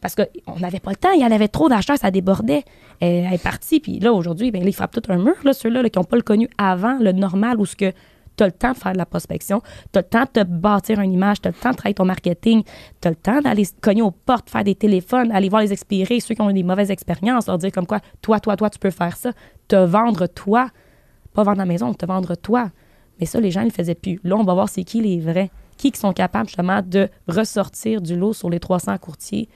parce qu'on n'avait pas le temps, il y en avait trop d'acheteurs, ça débordait. Euh, elle est partie, puis là, aujourd'hui, ben, là, ils frappent tout un mur, là, ceux-là là, qui n'ont pas le connu avant, le normal, où ce que tu as le temps de faire de la prospection, tu as le temps de te bâtir une image, tu as le temps de travailler ton marketing, tu as le temps d'aller cogner aux portes, faire des téléphones, aller voir les expirés, ceux qui ont eu des mauvaises expériences, leur dire comme quoi, toi, toi, toi, tu peux faire ça, te vendre toi, pas vendre la maison, te vendre toi. Mais ça, les gens ne le faisaient plus. Là, on va voir c'est qui les vrais, qui qui sont capables justement de ressortir du lot sur les 300 courtiers.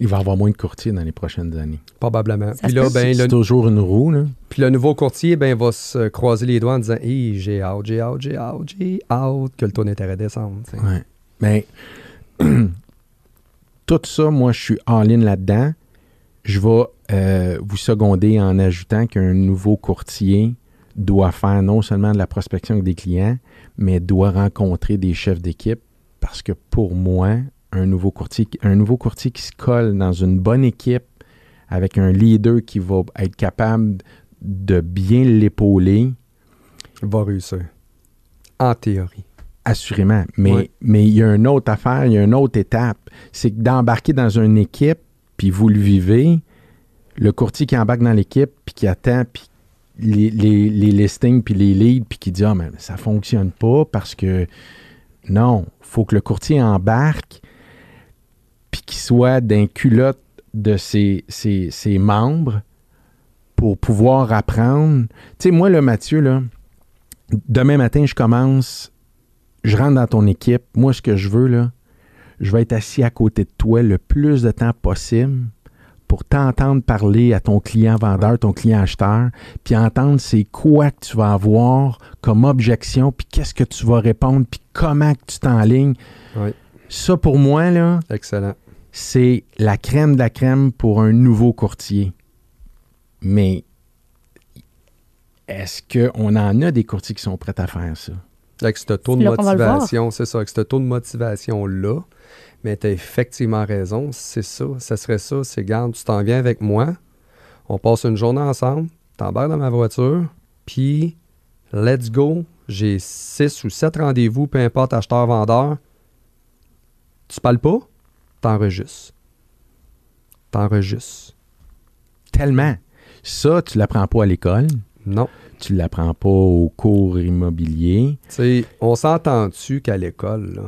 Il va y avoir moins de courtiers dans les prochaines années. Probablement. Ça Puis là, ben, C'est le, toujours une roue, là. puis le nouveau courtier, ben, va se croiser les doigts en disant Hey, j'ai hâte, j'ai hâte, j'ai hâte, j'ai hâte que le taux d'intérêt descende. Mais (clears throat) tout ça, moi, je suis en ligne là-dedans. Je vais euh, vous seconder en ajoutant qu'un nouveau courtier doit faire non seulement de la prospection avec des clients, mais doit rencontrer des chefs d'équipe parce que pour moi, un nouveau courtier, un nouveau courtier qui se colle dans une bonne équipe avec un leader qui va être capable de bien l'épauler, Va réussir. En théorie. Assurément. Mais mais il y a une autre affaire, il y a une autre étape. C'est que d'embarquer dans une équipe, puis vous le vivez, le courtier qui embarque dans l'équipe, puis qui attend, puis les, les, les listings, puis les leads, puis qui dit Ah, mais ça fonctionne pas parce que non, faut que le courtier embarque, qu'il soit d'un culotte de ses, ses, ses membres pour pouvoir apprendre. Tu sais, moi, là, Mathieu, là, demain matin, je commence je rentre dans ton équipe. Moi, ce que je veux, là, je vais être assis à côté de toi le plus de temps possible pour t'entendre parler à ton client vendeur, ton client acheteur, puis entendre c'est quoi que tu vas avoir comme objection, puis qu'est-ce que tu vas répondre, puis comment que tu t'enlignes. Oui. Ça, pour moi, là, Excellent. C'est la crème de la crème pour un nouveau courtier. Mais est-ce qu'on en a des courtiers qui sont prêts à faire ça? Avec ce taux de motivation, c'est ça, avec ce taux de motivation-là, mais tu as effectivement raison, c'est ça, ça serait ça, c'est garde, tu t'en viens avec moi, on passe une journée ensemble, t'embarques dans ma voiture, puis let's go, j'ai six ou sept rendez-vous, peu importe acheteur-vendeur, tu parles pas, t'enregistres. T'enregistres. Tellement. Ça, tu l'apprends pas à l'école. Non. Tu l'apprends pas au cours immobilier. Tu sais, on s'entend-tu qu'à l'école, là,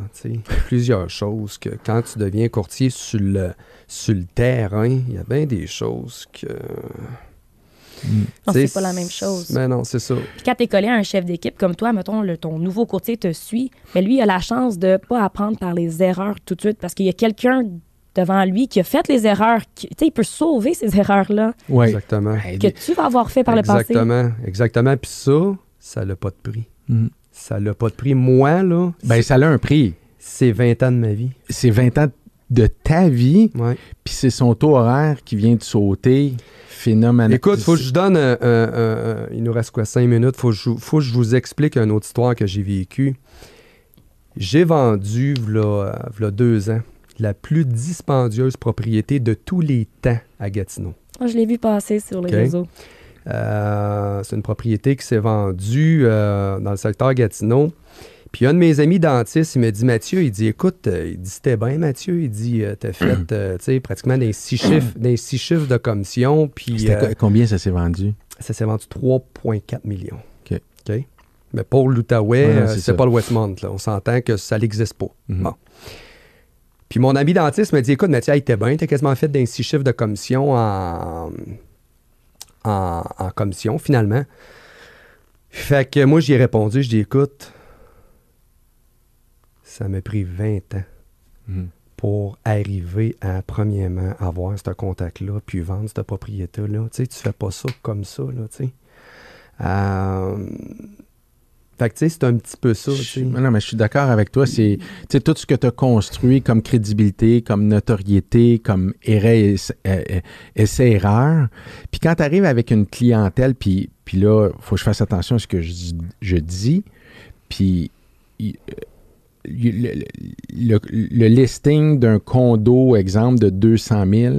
plusieurs choses que quand tu deviens courtier sur le, sur le terrain, il y a bien des choses que. C'est pas la même chose. Mais non, c'est ça. Puis quand tu es collé à un chef d'équipe comme toi, mettons, le- ton nouveau courtier te suit, mais lui, il a la chance de pas apprendre par les erreurs tout de suite parce qu'il y a quelqu'un devant lui qui a fait les erreurs. Tu sais, il peut sauver ces erreurs-là Oui. Exactement. que tu vas avoir fait par le passé. Exactement. Exactement. Puis ça, ça n'a pas de prix. Mm. Ça n'a pas de prix. Moi, là, Ben, ça a un prix. c'est 20 ans de ma vie. C'est 20 ans de ta vie, Ouais. puis c'est son taux horaire qui vient de sauter phénoménal. Écoute, faut que je donne. un- un- un- un- il nous reste quoi, cinq minutes? Faut que je, faut que je vous explique une autre histoire que j'ai vécue. J'ai vendu, v'là, euh, v'là deux ans, la plus dispendieuse propriété de tous les temps à Gatineau. Ah, je l'ai vu passer sur les réseaux. Euh, c'est une propriété qui s'est vendue euh, dans le secteur Gatineau. Puis un de mes amis dentistes, il m'a dit Mathieu, il dit écoute, euh, il dit c'était bien Mathieu, il dit euh, t'as fait euh, tu sais, pratiquement des six chiffres, des six chiffres de commission, puis C'était co- combien ça s'est vendu? ça s'est vendu 3,4 millions. OK. OK? Mais pour l'Outaouais, Ouais, euh, c'est c'est ça. pas le Westmont. Là. On s'entend que ça n'existe pas. Mhm. Bon. Puis mon ami dentiste m'a dit Écoute, Mathieu, hey, t'es bien, t'as quasiment fait d'un six chiffres de commission en, en, en commission, finalement. Fait que moi, j'y ai répondu Je dis Écoute, ça m'a pris 20 ans Mhm. pour arriver à, premièrement, avoir ce contact-là, puis vendre cette propriété-là. Tu sais, tu fais pas ça comme ça, là, tu sais. Euh, Fait que, tu sais, c'est un petit peu ça, Je- non, mais je suis d'accord avec toi. C'est tout ce que tu as construit comme crédibilité, comme notoriété, comme erreur, essai-erreur. Puis quand tu arrives avec une clientèle, puis, puis là, il faut que je fasse attention à ce que je, dis- je dis. Puis le, le- le listing d'un condo, exemple, de 200 000,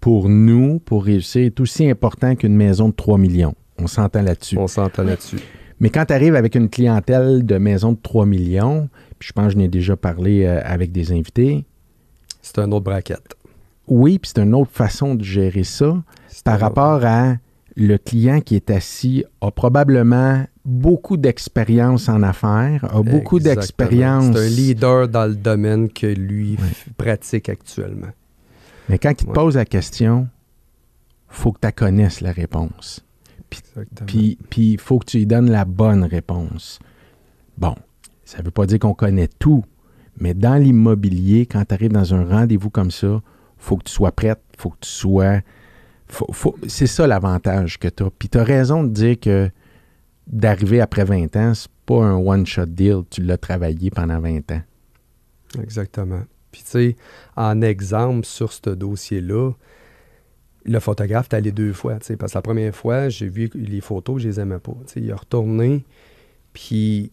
pour nous, pour réussir, est aussi important qu'une maison de 3 millions. On s'entend là-dessus. On s'entend là-dessus. Mais quand tu arrives avec une clientèle de maison de 3 millions, puis je pense que je n'ai déjà parlé euh, avec des invités, C'est un autre braquette. oui, puis c'est une autre façon de gérer ça par un- rapport à le client qui est assis a probablement beaucoup d'expérience en affaires, a beaucoup d'expérience. C'est un leader dans le domaine que lui Ouais. pratique actuellement. Mais quand il te Ouais. pose la question, faut que tu connaisses la réponse. Puis il faut que tu lui donnes la bonne réponse. Bon, ça ne veut pas dire qu'on connaît tout, mais dans l'immobilier, quand tu arrives dans un rendez-vous comme ça, faut que tu sois prête, faut que tu sois... faut- faut- c'est ça l'avantage que tu as. Puis tu as raison de dire que d'arriver après 20 ans, c'est pas un one-shot deal. Tu l'as travaillé pendant 20 ans. Exactement. Puis, tu sais, en exemple sur ce dossier-là, le photographe est allé deux fois, parce que la première fois, j'ai vu les photos, je les aimais pas. Il est retourné, puis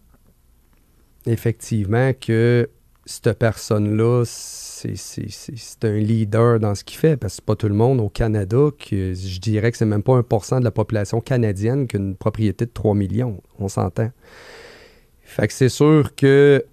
effectivement que cette personne-là, c'est, un leader dans ce qu'il fait, parce que c'est pas tout le monde au Canada que je dirais que c'est même pas un pour cent de la population canadienne qu'une propriété de 3 millions. On s'entend. Fait que c'est sûr que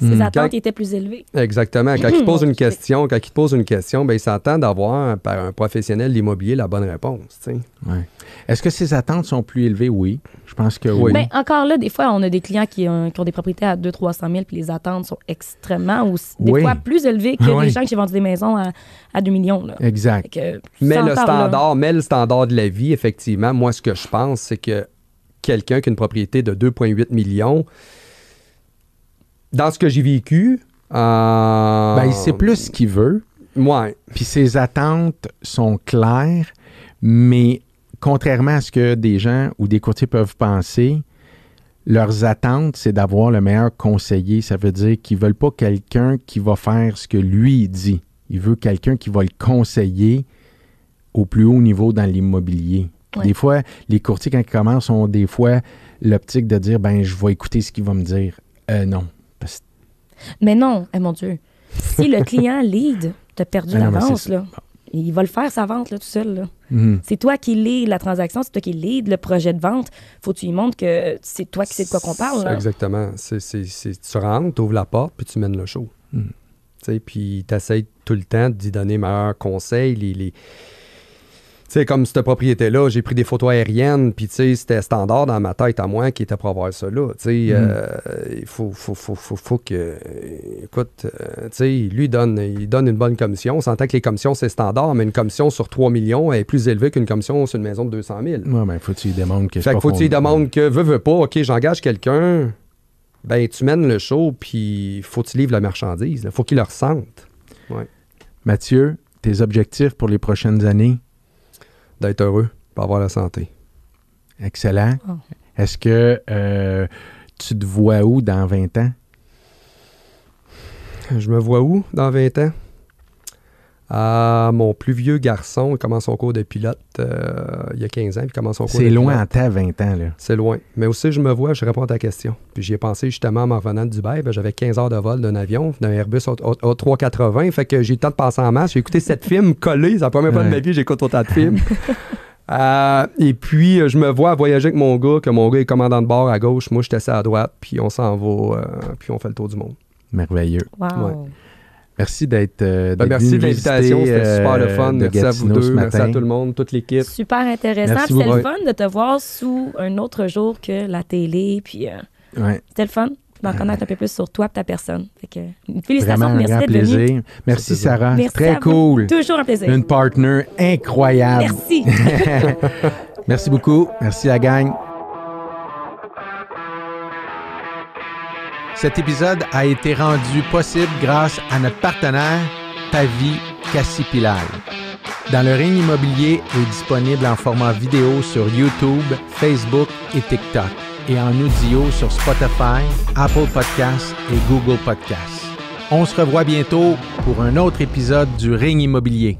Ses Hmm. attentes Quand- étaient plus élevées. Exactement. Quand (clears throat) il te pose une question, quand il te pose une question, ben, il s'attend d'avoir par un professionnel de l'immobilier la bonne réponse. tu sais. Ouais. Est-ce que ces attentes sont plus élevées? Oui. Je pense que oui. Ben, encore là, des fois, on a des clients qui ont, qui ont des propriétés à 200-300 000 puis les attentes sont extrêmement, ou des Oui. fois plus élevées que Oui. des gens qui ont vendu des maisons à, à 2 millions. Là. Exact. Que, Mais le là. standard, mais le standard de la vie, effectivement, moi, ce que je pense, c'est que quelqu'un qui a une propriété de 2,8 millions, dans ce que j'ai vécu, euh, Ben, il sait plus ce qu'il veut. Ouais. Puis ses attentes sont claires, mais contrairement à ce que des gens ou des courtiers peuvent penser, leurs attentes, c'est d'avoir le meilleur conseiller. Ça veut dire qu'ils veulent pas quelqu'un qui va faire ce que lui dit. Il veut quelqu'un qui va le conseiller au plus haut niveau dans l'immobilier. Ouais. Des fois, les courtiers, quand ils commencent, ont des fois l'optique de dire ben je vais écouter ce qu'il va me dire. Euh, non. Mais non, eh, mon Dieu. Si le (laughs) client lead, t'as perdu Ah l'avance, là. Il va le faire, sa vente, là, tout seul. Là. Mhm. C'est toi qui lead la transaction, c'est toi qui lead le projet de vente. Faut que tu lui montres que c'est toi qui sais de quoi qu'on parle. là. Exactement. C'est, c'est- c'est- tu rentres, tu ouvres la porte, puis tu mènes le show. Mm. Tu sais, Puis tu essaies tout le temps d'y donner meilleurs conseils. Les, sais, comme cette propriété-là, j'ai pris des photos aériennes, puis tu sais, c'était standard dans ma tête à moi qui était pour avoir ça là. Tu sais, euh, il faut, faut, faut, faut, que. Écoute, euh, tu sais, lui, donne, il donne une bonne commission. On s'entend que les commissions, c'est standard, mais une commission sur 3 millions est plus élevée qu'une commission sur une maison de 200 000. Ouais, ben, faut que tu lui demandes que Fait que faut que tu lui demandes que, veux, veux pas, OK, j'engage quelqu'un, ben tu mènes le show, puis faut que tu livres la marchandise. là. Faut qu'il le ressente Mathieu, tes objectifs pour les prochaines années? D'être heureux, pour avoir la santé. Excellent. Oh. Est-ce que euh, tu te vois où dans 20 ans? Je me vois où dans 20 ans? Mon plus vieux garçon, il commence son cours de pilote euh, il y a 15 ans, puis il commence son cours de C'est loin en temps, 20 ans. Là. C'est loin. Mais aussi, je me vois, je réponds à ta question. Puis j'y ai pensé justement en m'en revenant de Dubaï. Ben, J'avais 15 heures de vol d'un avion, d'un Airbus A380. Fait que j'ai eu le temps de passer en masse. J'ai écouté sept (laughs) films collés. C'est la première fois de ma Ouais. vie que j'écoute autant de films. (laughs) Euh, et puis, euh, je me vois voyager avec mon gars, que mon gars est commandant de bord à gauche. Moi, je suis assis à droite. Puis on s'en va, euh, puis on fait le tour du monde. Merveilleux. Wow. Ouais. Merci d'être. euh, Ben, merci de l'invitation. C'était super le euh, fun. de Merci à vous deux. Merci à tout le monde, toute l'équipe. Super intéressant. C'était le fun de te voir sous un autre jour que la télé. Puis euh, Ouais, c'était le fun d'en connaître un peu plus sur toi et ta personne. Fait que, une félicitation. vraiment un Merci grand d'être venu. plaisir. Merci, plaisir. Sarah. Merci Très à cool. Toujours un plaisir. Une partner incroyable. Merci. (laughs) (laughs) Merci beaucoup. Merci la gang. Cet épisode a été rendu possible grâce à notre partenaire Pavi Cassipilal. Dans le ring immobilier est disponible en format vidéo sur YouTube, Facebook et TikTok et en audio sur Spotify, Apple Podcasts et Google Podcasts. On se revoit bientôt pour un autre épisode du ring immobilier.